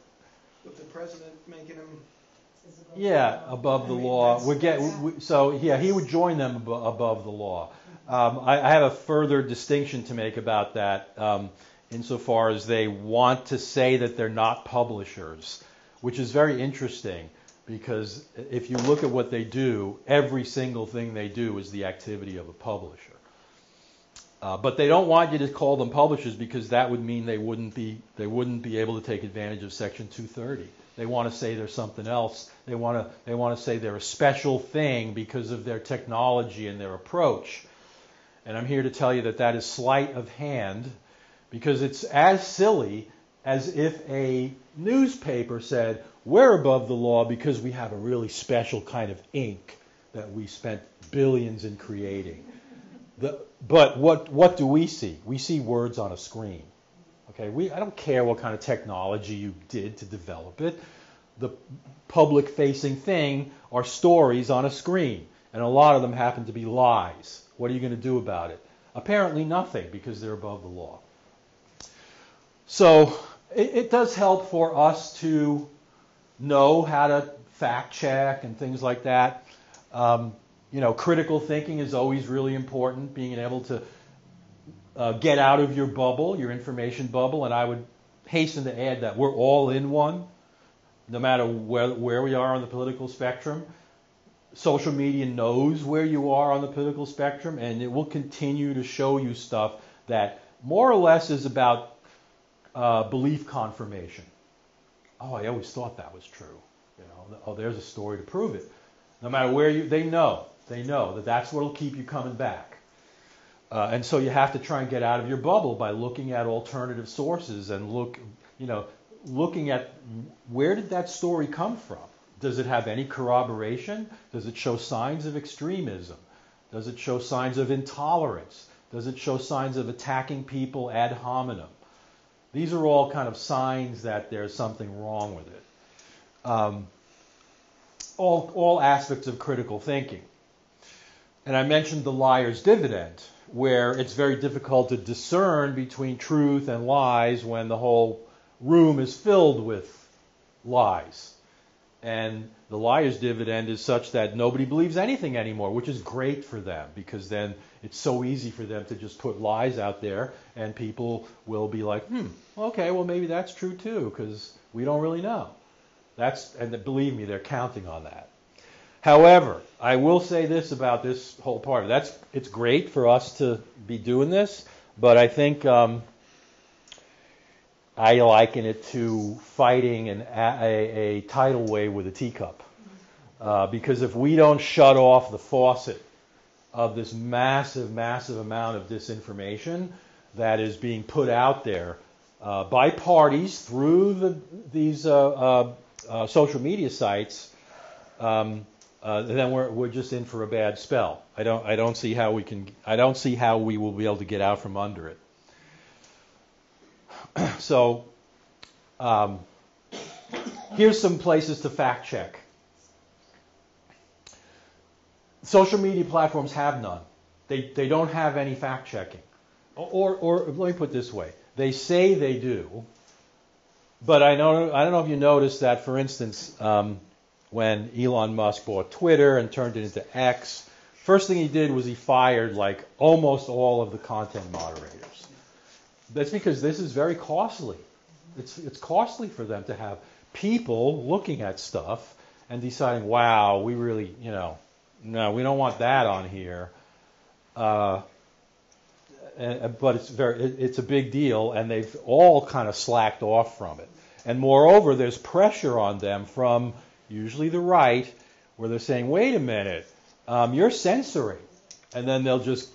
with the president making them Yeah, above the I mean, law. We get we, so yeah, he would join them abo- above the law. Um, I, I have a further distinction to make about that, um, insofar as they want to say that they're not publishers, which is very interesting because if you look at what they do, every single thing they do is the activity of a publisher. Uh, but they don't want you to call them publishers because that would mean they wouldn't be they wouldn't be able to take advantage of Section 230. They want to say they're something else. They want to they want to say they're a special thing because of their technology and their approach. And I'm here to tell you that that is sleight of hand because it's as silly as if a newspaper said we're above the law because we have a really special kind of ink that we spent billions in creating. The, but what what do we see? We see words on a screen. Okay, we I don't care what kind of technology you did to develop it. The public facing thing are stories on a screen, and a lot of them happen to be lies. What are you going to do about it? Apparently nothing because they're above the law. So it, it does help for us to know how to fact check and things like that. Um, you know, critical thinking is always really important, being able to uh, get out of your bubble, your information bubble, and I would hasten to add that we're all in one, no matter where, where we are on the political spectrum. Social media knows where you are on the political spectrum, and it will continue to show you stuff that more or less is about uh, belief confirmation. Oh, I always thought that was true. You know, oh, there's a story to prove it. No matter where you, they know, they know that that's what'll keep you coming back. Uh, and so you have to try and get out of your bubble by looking at alternative sources and look, you know, looking at where did that story come from? Does it have any corroboration? Does it show signs of extremism? Does it show signs of intolerance? Does it show signs of attacking people ad hominem? These are all kind of signs that there's something wrong with it. Um, all, all aspects of critical thinking. And I mentioned the liar's dividend, where it's very difficult to discern between truth and lies when the whole room is filled with lies. And the liar's dividend is such that nobody believes anything anymore, which is great for them because then it's so easy for them to just put lies out there and people will be like, hmm, okay, well, maybe that's true too because we don't really know. That's, and believe me, they're counting on that. However, I will say this about this whole part. That's it's great for us to be doing this, but I think um, I liken it to fighting an, a, a tidal wave with a teacup. Uh, because if we don't shut off the faucet of this massive, massive amount of disinformation that is being put out there uh, by parties through the, these uh, uh, uh social media sites, um, uh, then we're, we're just in for a bad spell. I don't, I don't see how we can, I don't see how we will be able to get out from under it. (clears throat) so, um, here's some places to fact check. Social media platforms have none. They, they don't have any fact checking. Or, or, let me put it this way they say they do, but I, know, I don't know if you noticed that, for instance, um, when Elon Musk bought Twitter and turned it into X. First thing he did was he fired like almost all of the content moderators. That's because this is very costly. It's, it's costly for them to have people looking at stuff and deciding, wow, we really, you know, no, we don't want that on here. Uh, and, but it's very, it, it's a big deal, and they've all kind of slacked off from it. And moreover, there's pressure on them from usually the right, where they're saying, wait a minute, um, you're censoring. And then they'll just,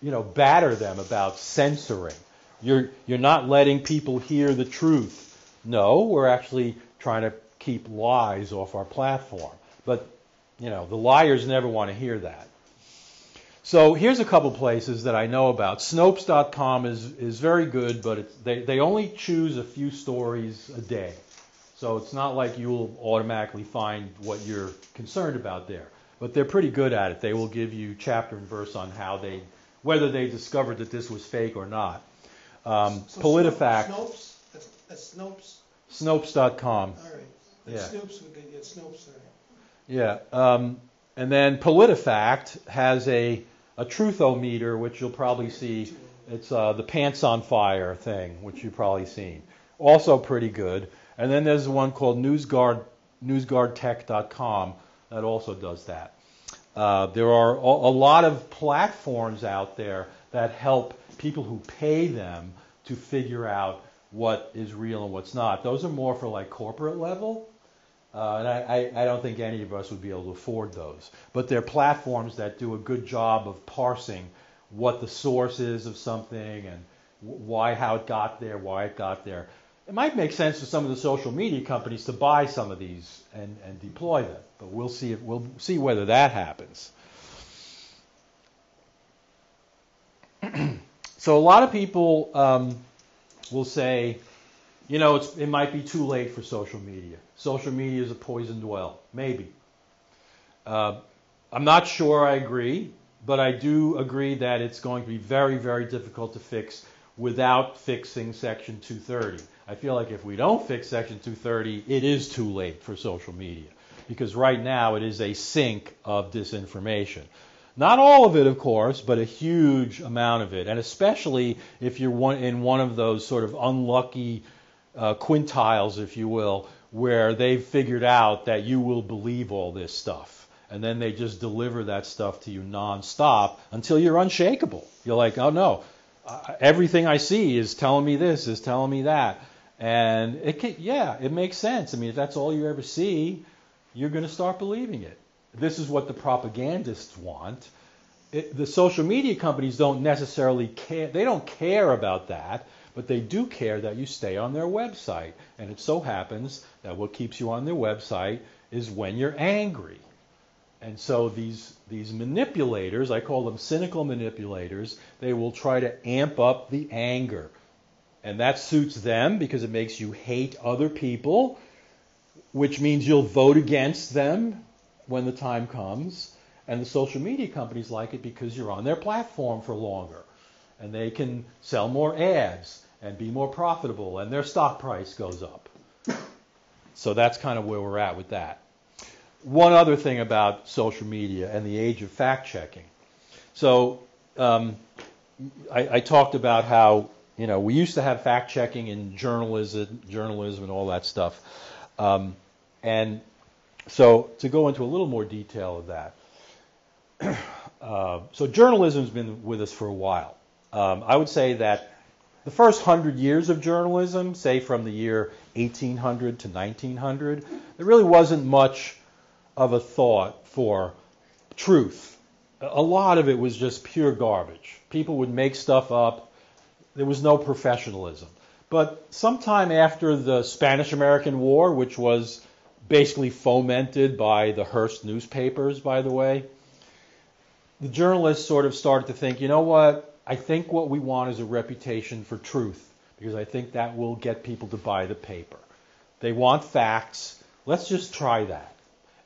you know, batter them about censoring. You're, you're not letting people hear the truth. No, we're actually trying to keep lies off our platform. But, you know, the liars never want to hear that. So here's a couple places that I know about. Snopes.com is, is very good, but it's they, they only choose a few stories a day. So it's not like you'll automatically find what you're concerned about there. But they're pretty good at it. They will give you chapter and verse on how they, whether they discovered that this was fake or not. Um, So PolitiFact, Snopes, that's, that's Snopes, Snopes.com. all right. Yeah. Snopes, we could get Snopes. Yeah. Um, and then PolitiFact has a, a truthometer, which you'll probably see. It's uh, the pants on fire thing, which you've probably seen. Also pretty good. And then there's one called NewsGuard, NewsGuardTech.com that also does that. Uh, there are a, lot of platforms out there that help people who pay them to figure out what is real and what's not. Those are more for like corporate level. Uh, and I, I, I don't think any of us would be able to afford those. But they're platforms that do a good job of parsing what the source is of something and wh- why, how it got there, why it got there. It might make sense for some of the social media companies to buy some of these and, and deploy them, but we'll see if we'll see whether that happens. (clears throat) so a lot of people um, will say, you know, it might be too late for social media. Social media is a poisoned well. Maybe. Uh, I'm not sure I agree, but I do agree that it's going to be very, very difficult to fix without fixing Section 230. I feel like if we don't fix Section 230, it is too late for social media because right now it is a sink of disinformation. Not all of it, of course, but a huge amount of it, and especially if you're one, in one of those sort of unlucky uh, quintiles, if you will, where they've figured out that you will believe all this stuff. And then they just deliver that stuff to you nonstop until you're unshakable. You're like, oh no, uh, everything I see is telling me this, is telling me that. And it can, yeah, it makes sense. I mean, if that's all you ever see, you're going to start believing it. This is what the propagandists want. It, the social media companies don't necessarily care. They don't care about that, but they do care that you stay on their website. And it so happens that what keeps you on their website is when you're angry. And so these these manipulators, I call them cynical manipulators, they will try to amp up the anger. And that suits them because it makes you hate other people, which means you'll vote against them when the time comes. And the social media companies like it because you're on their platform for longer. And they can sell more ads and be more profitable, and their stock price goes up. So that's kind of where we're at with that. One other thing about social media and the age of fact checking. So um, I, I talked about how you know we used to have fact checking in journalism, journalism, and all that stuff. Um, and so to go into a little more detail of that, (clears throat) uh, so journalism's been with us for a while. Um, I would say that the first hundred years of journalism, say from the year 1800 to 1900, there really wasn't much of a thought for truth. A lot of it was just pure garbage. People would make stuff up. There was no professionalism. But sometime after the Spanish American War, which was basically fomented by the Hearst newspapers, by the way, the journalists sort of started to think, you know what? I think what we want is a reputation for truth because I think that will get people to buy the paper. They want facts. Let's just try that.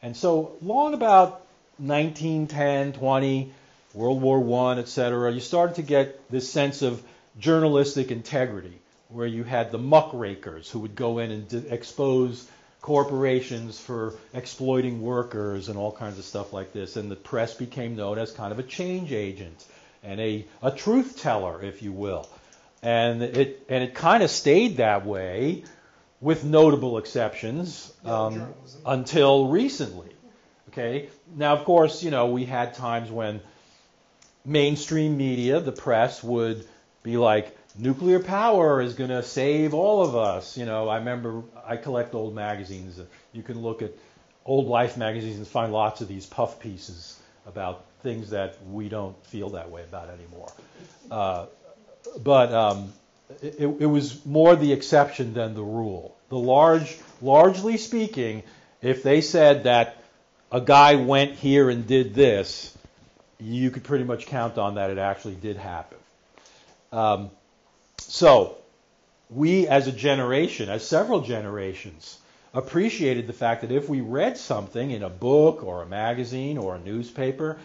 And so, long about 1910, 20, World War I, etc., you started to get this sense of journalistic integrity where you had the muckrakers who would go in and d- expose corporations for exploiting workers and all kinds of stuff like this. And the press became known as kind of a change agent and a, a truth teller, if you will. And it, and it kind of stayed that way with notable exceptions um, until recently. Okay. Now, of course, you know, we had times when mainstream media, the press, would be like, nuclear power is going to save all of us. You know, I remember I collect old magazines. You can look at old Life magazines and find lots of these puff pieces about things that we don't feel that way about anymore. Uh, but um, it, it was more the exception than the rule. The large, largely speaking, if they said that a guy went here and did this, you could pretty much count on that it actually did happen. Um, so, we as a generation, as several generations, appreciated the fact that if we read something in a book or a magazine or a newspaper,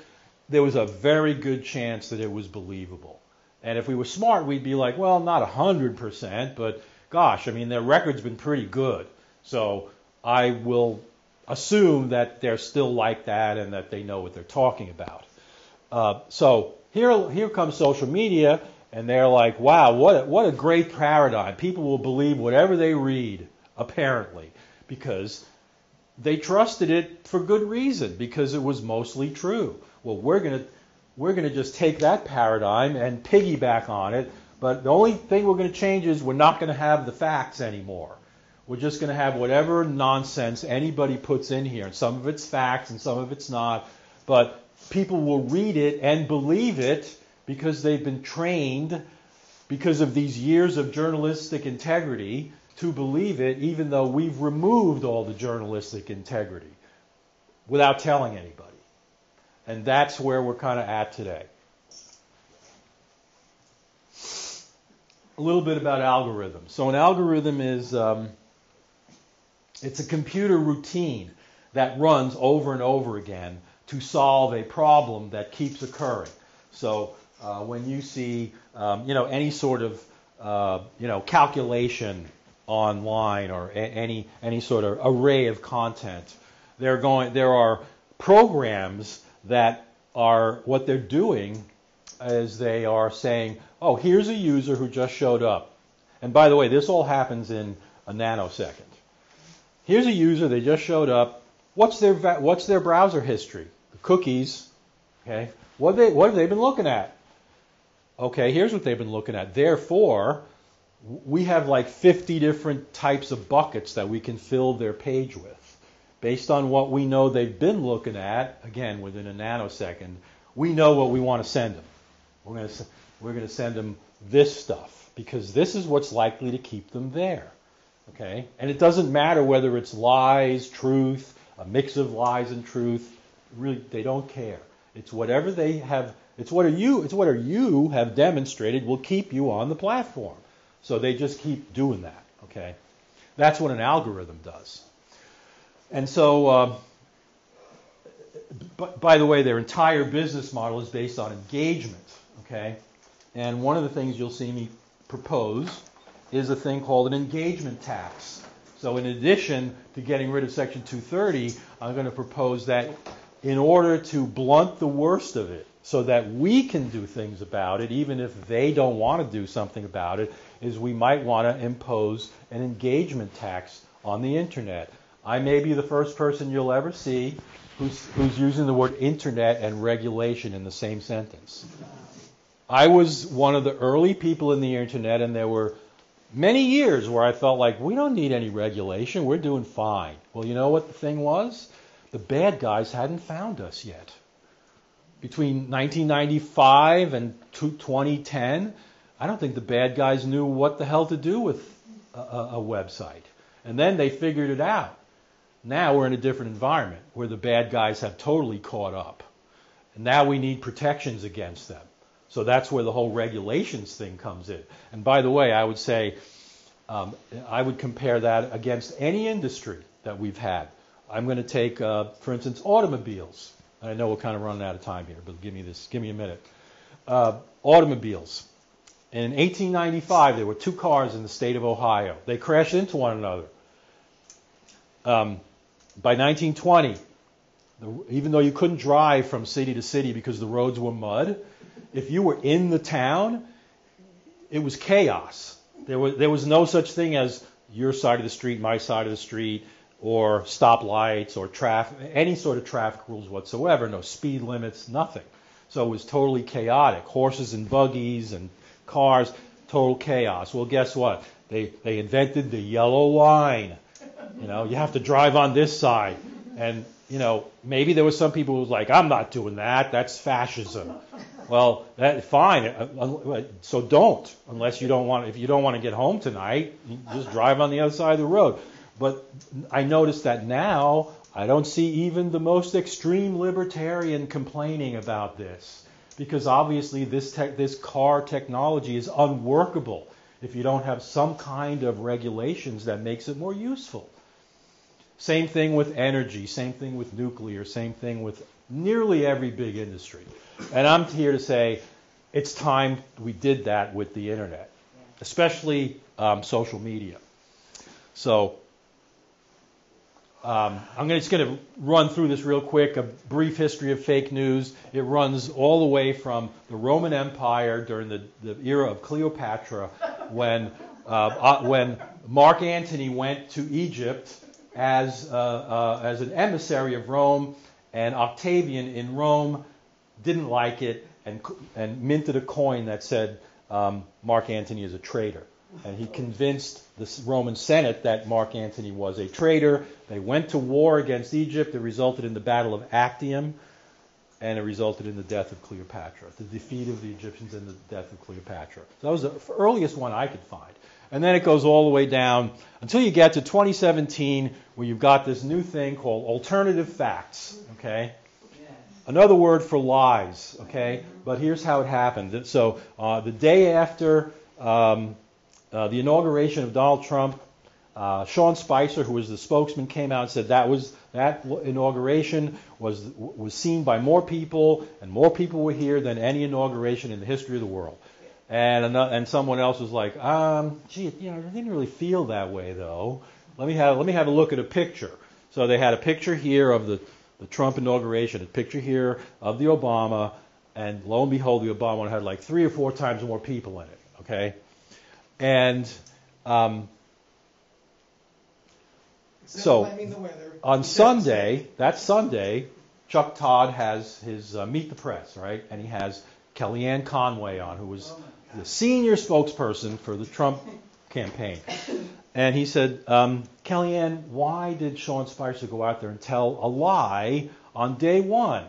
there was a very good chance that it was believable. And if we were smart, we'd be like, well, not 100%, but gosh, I mean, their record's been pretty good. So I will assume that they're still like that and that they know what they're talking about. Uh, so here, here comes social media, and they're like, wow, what a, what a great paradigm. People will believe whatever they read, apparently, because they trusted it for good reason, because it was mostly true. Well, we're going to we're going to just take that paradigm and piggyback on it, but the only thing we're going to change is we're not going to have the facts anymore. We're just going to have whatever nonsense anybody puts in here. And some of it's facts and some of it's not. But people will read it and believe it because they've been trained because of these years of journalistic integrity to believe it, even though we've removed all the journalistic integrity without telling anybody. And that's where we're kind of at today. A little bit about algorithms. So an algorithm is um, it's a computer routine that runs over and over again to solve a problem that keeps occurring. So uh, when you see, um, you know, any sort of, uh, you know, calculation online or a- any any sort of array of content, they're going. There are programs that are what they're doing is they are saying, oh, here's a user who just showed up. And by the way, this all happens in a nanosecond. Here's a user, they just showed up. What's their what's their browser history? The cookies. Okay. What they what have they been looking at? Okay, here's what they've been looking at. Therefore, we have like 50 different types of buckets that we can fill their page with. Based on what we know they've been looking at, again, within a nanosecond, we know what we want to send them. We're going to, we're going to send them this stuff because this is what's likely to keep them there. Okay? And it doesn't matter whether it's lies, truth, a mix of lies and truth. Really, they don't care. It's whatever they have. It's what you. It's what you have demonstrated will keep you on the platform. So they just keep doing that. Okay? That's what an algorithm does. And so, uh, by the way, their entire business model is based on engagement. Okay, and one of the things you'll see me propose is a thing called an engagement tax. So, in addition to getting rid of Section 230, I'm going to propose that in order to blunt the worst of it, so that we can do things about it, even if they don't want to do something about it, is we might want to impose an engagement tax on the internet. I may be the first person you'll ever see who's, who's using the word internet and regulation in the same sentence. I was one of the early people in the internet, and there were many years where I felt like we don't need any regulation, we're doing fine. Well, you know what the thing was? The bad guys hadn't found us yet. Between 1995 and 2010, I don't think the bad guys knew what the hell to do with a, a website. And then they figured it out. Now we're in a different environment where the bad guys have totally caught up. And now we need protections against them. So that's where the whole regulations thing comes in. And by the way, I would say um, I would compare that against any industry that we've had. I'm going to take, uh, for instance, automobiles. I know we're kind of running out of time here, but give me this, give me a minute. Uh, automobiles. In 1895, there were two cars in the state of Ohio. They crashed into one another. um, by 1920, the, even though you couldn't drive from city to city because the roads were mud, if you were in the town, it was chaos. There was, there was no such thing as your side of the street, my side of the street, or stoplights or traffic, any sort of traffic rules whatsoever, no speed limits, nothing. So it was totally chaotic. Horses and buggies and cars, total chaos. Well, guess what? They, they invented the yellow line. You know, you have to drive on this side. And, you know, maybe there was some people who was like, I'm not doing that. That's fascism. Well, that fine. Uh, uh, so don't, unless you don't want. If you don't want to get home tonight, just drive on the other side of the road. But I notice that now I don't see even the most extreme libertarian complaining about this, because obviously this te- this car technology is unworkable if you don't have some kind of regulations that makes it more useful. Same thing with energy, same thing with nuclear, same thing with nearly every big industry. And I'm here to say it's time we did that with the internet, especially um, social media. So um, I'm just going to run through this real quick a brief history of fake news. It runs all the way from the Roman Empire during the, the era of Cleopatra (laughs) when, uh, uh, when Mark Antony went to Egypt as, uh, uh as an emissary of Rome, and Octavian in Rome didn't like it and, and minted a coin that said um, Mark Antony is a traitor. And he convinced the Roman Senate that Mark Antony was a traitor. They went to war against Egypt. It resulted in the Battle of Actium, and it resulted in the death of Cleopatra, the defeat of the Egyptians and the death of Cleopatra. So that was the earliest one I could find. And then it goes all the way down until you get to 2017, where you've got this new thing called alternative facts. Okay, another word for lies. Okay, but here's how it happened. So uh, the day after um, uh, the inauguration of Donald Trump, uh, Sean Spicer, who was the spokesman, came out and said that was that inauguration was was seen by more people and more people were here than any inauguration in the history of the world. And and someone else was like, um, gee, you know, I didn't really feel that way though. Let me have let me have a look at a picture. So they had a picture here of the the Trump inauguration, a picture here of the Obama, and lo and behold, the Obama one had like three or four times more people in it. Okay, and um, so on Sunday, that Sunday, Chuck Todd has his uh, Meet the Press, right? And he has Kellyanne Conway on, who was the senior spokesperson for the Trump (laughs) campaign. And he said, um, Kellyanne, why did Sean Spicer go out there and tell a lie on day one?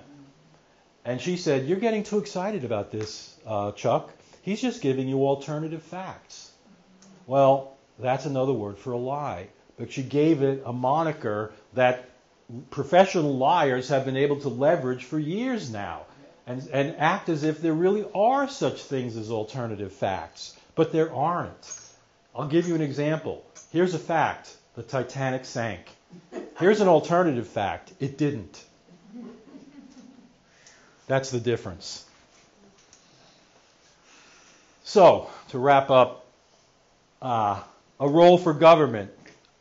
And she said, You're getting too excited about this, uh, Chuck. He's just giving you alternative facts. Well, that's another word for a lie. But she gave it a moniker that professional liars have been able to leverage for years now and, and act as if there really are such things as alternative facts. But there aren't. I'll give you an example. Here's a fact the Titanic sank. Here's an alternative fact it didn't. That's the difference. So, to wrap up, uh, a role for government?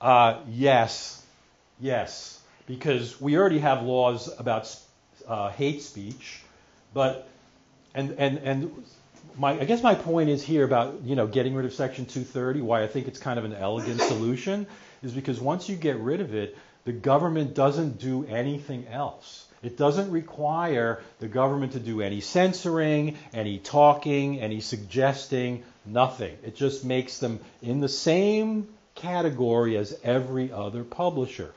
Uh, yes, yes, because we already have laws about uh, hate speech, but and and and my I guess my point is here about you know getting rid of Section 230. Why I think it's kind of an elegant (coughs) solution is because once you get rid of it, the government doesn't do anything else. It doesn't require the government to do any censoring, any talking, any suggesting, nothing. It just makes them in the same category as every other publisher.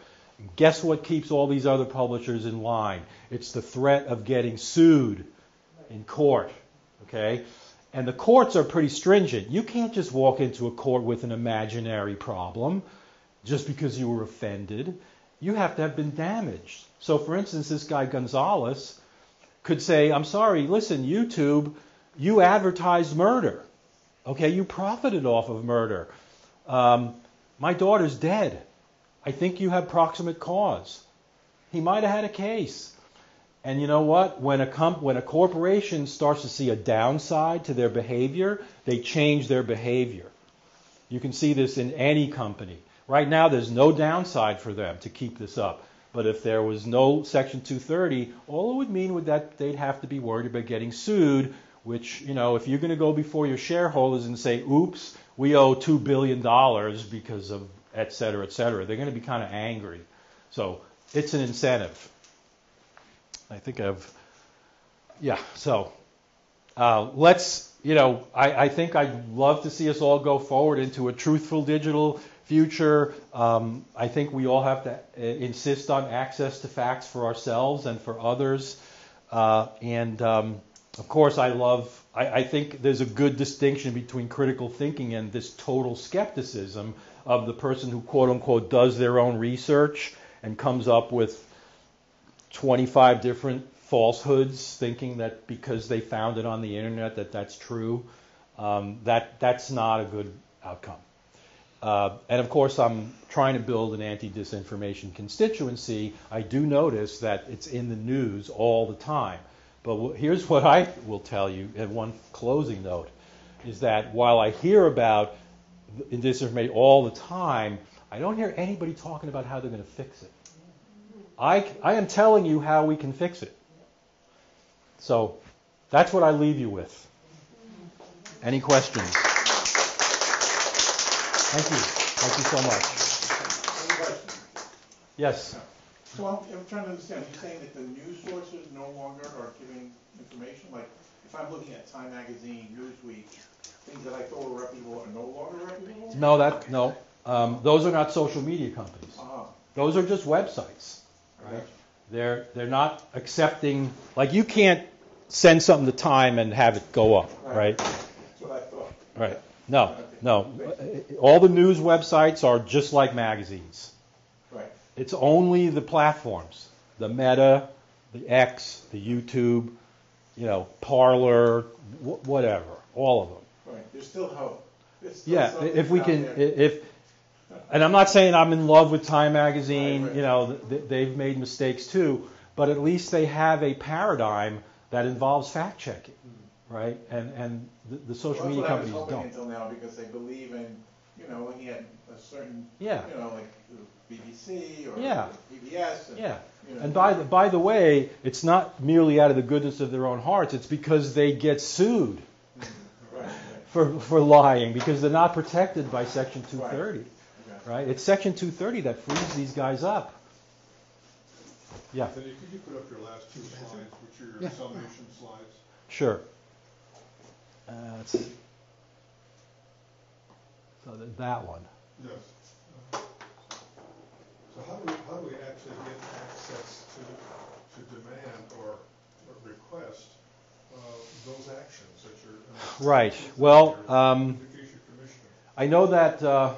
Guess what keeps all these other publishers in line? It's the threat of getting sued in court. Okay? And the courts are pretty stringent. You can't just walk into a court with an imaginary problem just because you were offended. You have to have been damaged. So, for instance, this guy Gonzalez could say, I'm sorry, listen, YouTube, you advertised murder. Okay, you profited off of murder. Um, my daughter's dead. I think you have proximate cause. He might have had a case. And you know what? When a comp- when a corporation starts to see a downside to their behavior, they change their behavior. You can see this in any company. Right now, there's no downside for them to keep this up. But if there was no Section 230, all it would mean would that they'd have to be worried about getting sued, which, you know, if you're going to go before your shareholders and say, oops, we owe $2 billion because of et cetera, et cetera, they're going to be kind of angry. So it's an incentive. I think I've, yeah, so uh, let's, you know, I, I think I'd love to see us all go forward into a truthful digital future. Um, I think we all have to uh, insist on access to facts for ourselves and for others. Uh, and um, of course, I love, I, I, think there's a good distinction between critical thinking and this total skepticism of the person who, quote unquote, does their own research and comes up with 25 different falsehoods, thinking that because they found it on the internet that that's true. Um, that that's not a good outcome. Uh, and of course, I'm trying to build an anti-disinformation constituency. I do notice that it's in the news all the time. But here's what I will tell you, and one closing note, is that while I hear about disinformation all the time, I don't hear anybody talking about how they're going to fix it. I, I am telling you how we can fix it. So that's what I leave you with. Any questions? Thank you. Thank you so much. Yes. So I'm, trying to understand, you're saying that the news sources no longer are giving information? Like, if I'm looking at Time Magazine, Newsweek, things that I thought were reputable are no longer reputable? No, that, no. Um, those are not social media companies. Uh-huh. Those are just websites. Right. They're, they're not accepting, like you can't send something to Time and have it go up, right? That's what I thought. Right. No, no. All the news websites are just like magazines. It's only the platforms, the Meta, the X, the YouTube, you know, Parler, wh- whatever, all of them. Right, there's still hope. There's still Yeah, if we can, there. if, and I'm not saying I'm in love with Time Magazine, Right, right. you know, th- they've made mistakes too, but at least they have a paradigm that involves fact checking, mm. right? And, and the, the social Well, media that's what I was companies don't. until now, because they believe you know, looking at a certain, you know, like BBC or Yeah. PBS. and, yeah. you know, And by the, by the way, it's not merely out of the goodness of their own hearts, it's because they get sued Right, right, for, for lying, because they're not protected by Section Right. 230. okay. right? It's Section 230 that frees these guys up. Yeah, Cindy, could you put up your last two slides, which are Yeah. your summation slides? sure. Uh, let's see. So that, that one. Yes. So how do we, how do we actually get access to, to demand or or request uh, those actions that you're? uh, Right. Well, um, I know that uh,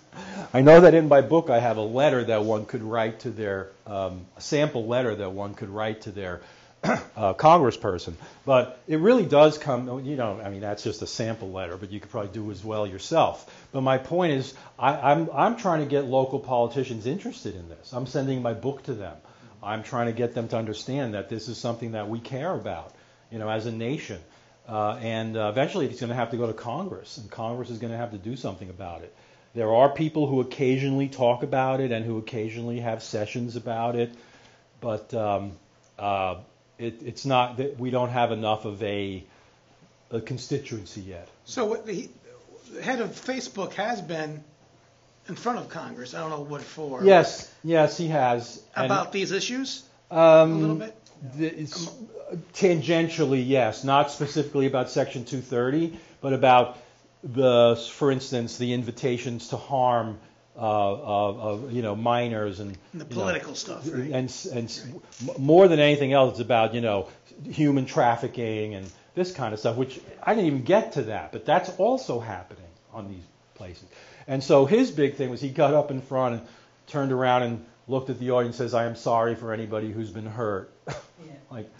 (laughs) I know that in my book I have a letter that one could write to their um, a sample letter that one could write to their (coughs) uh, congressperson. But it really does come, you know, I mean that's just a sample letter, but you could probably do as well yourself. But my point is, I, I'm I'm trying to get local politicians interested in this. I'm sending my book to them. I'm trying to get them to understand that this is something that we care about, you know, as a nation. Uh, and uh, eventually it's going to have to go to Congress, and Congress is going to have to do something about it. There are people who occasionally talk about it and who occasionally have sessions about it, but um, uh, it, it's not that we don't have enough of a, a constituency yet. So what the, the head of Facebook has been in front of Congress, I don't know what for. Yes, yes, he has. And, About these issues, um, a little bit? the- tangentially, yes, not specifically about Section 230, but about the, for instance, the invitations to harm of, of you know minors and And the you know, political stuff, right? and and s- m- more than anything else, it's about you know human trafficking and this kind of stuff. Which I didn't even get to that, but that's also happening on these places. And so his big thing was he got up in front and turned around and looked at the audience and says, "I am sorry for anybody who's been hurt." (laughs) like,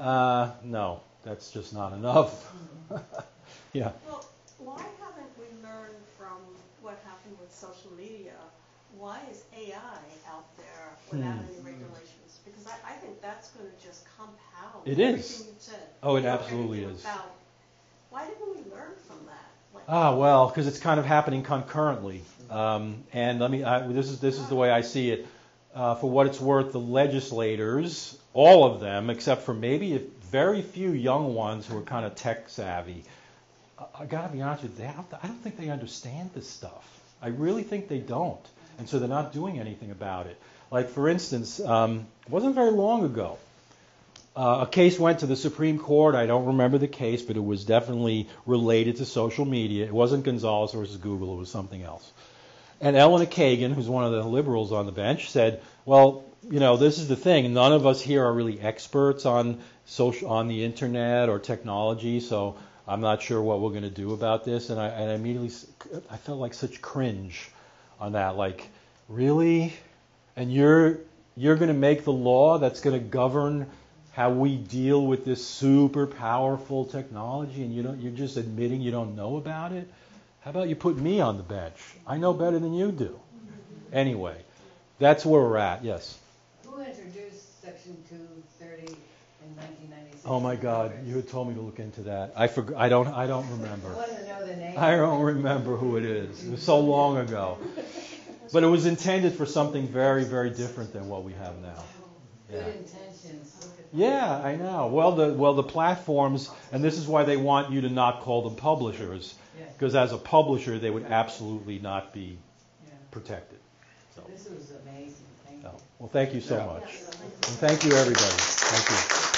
uh, no, that's just not enough. (laughs) yeah. Well, why haven't we learned from what happened with social media? Why is AI out there without Hmm. any regulations? Because I, I think that's going to just compound It is. everything you said. Oh, it absolutely is. About, why didn't we learn from that? Like Ah, well, because it's kind of happening concurrently. Um, and let me, I, this is this is the way I see it. Uh, for what it's worth, the legislators, all of them, except for maybe a very few young ones who are kind of tech savvy, I, I got to be honest with you, they, I don't think they understand this stuff. I really think they don't, and so they're not doing anything about it. Like for instance, um, it wasn't very long ago. Uh, a case went to the Supreme Court. I don't remember the case, but it was definitely related to social media. It wasn't Gonzalez versus Google, it was something else. And Eleanor Kagan, who's one of the liberals on the bench, said, "Well, you know, this is the thing. None of us here are really experts on social, on the internet or technology, so I'm not sure what we're going to do about this." And I, and I immediately, I felt like such cringe on that. Like, really? And you're you're going to make the law that's going to govern how we deal with this super powerful technology, and you don't, you're just admitting you don't know about it? How about you put me on the bench? I know better than you do. Anyway, that's where we're at. Yes. Who introduced section two thirty in nineteen ninety-six? Oh my God, you had told me to look into that. I forg I don't. I don't I remember. to know the name. I don't remember who it is. It was so long ago. But it was intended for something very, very different than what we have now. Yeah. Good intentions. Yeah, I know. Well, the well the platforms, and this is why they want you to not call them publishers, because as a publisher, they would absolutely not be protected. So, This was amazing. Thank oh, you. no. well, thank you so much, and thank you everybody. Thank you.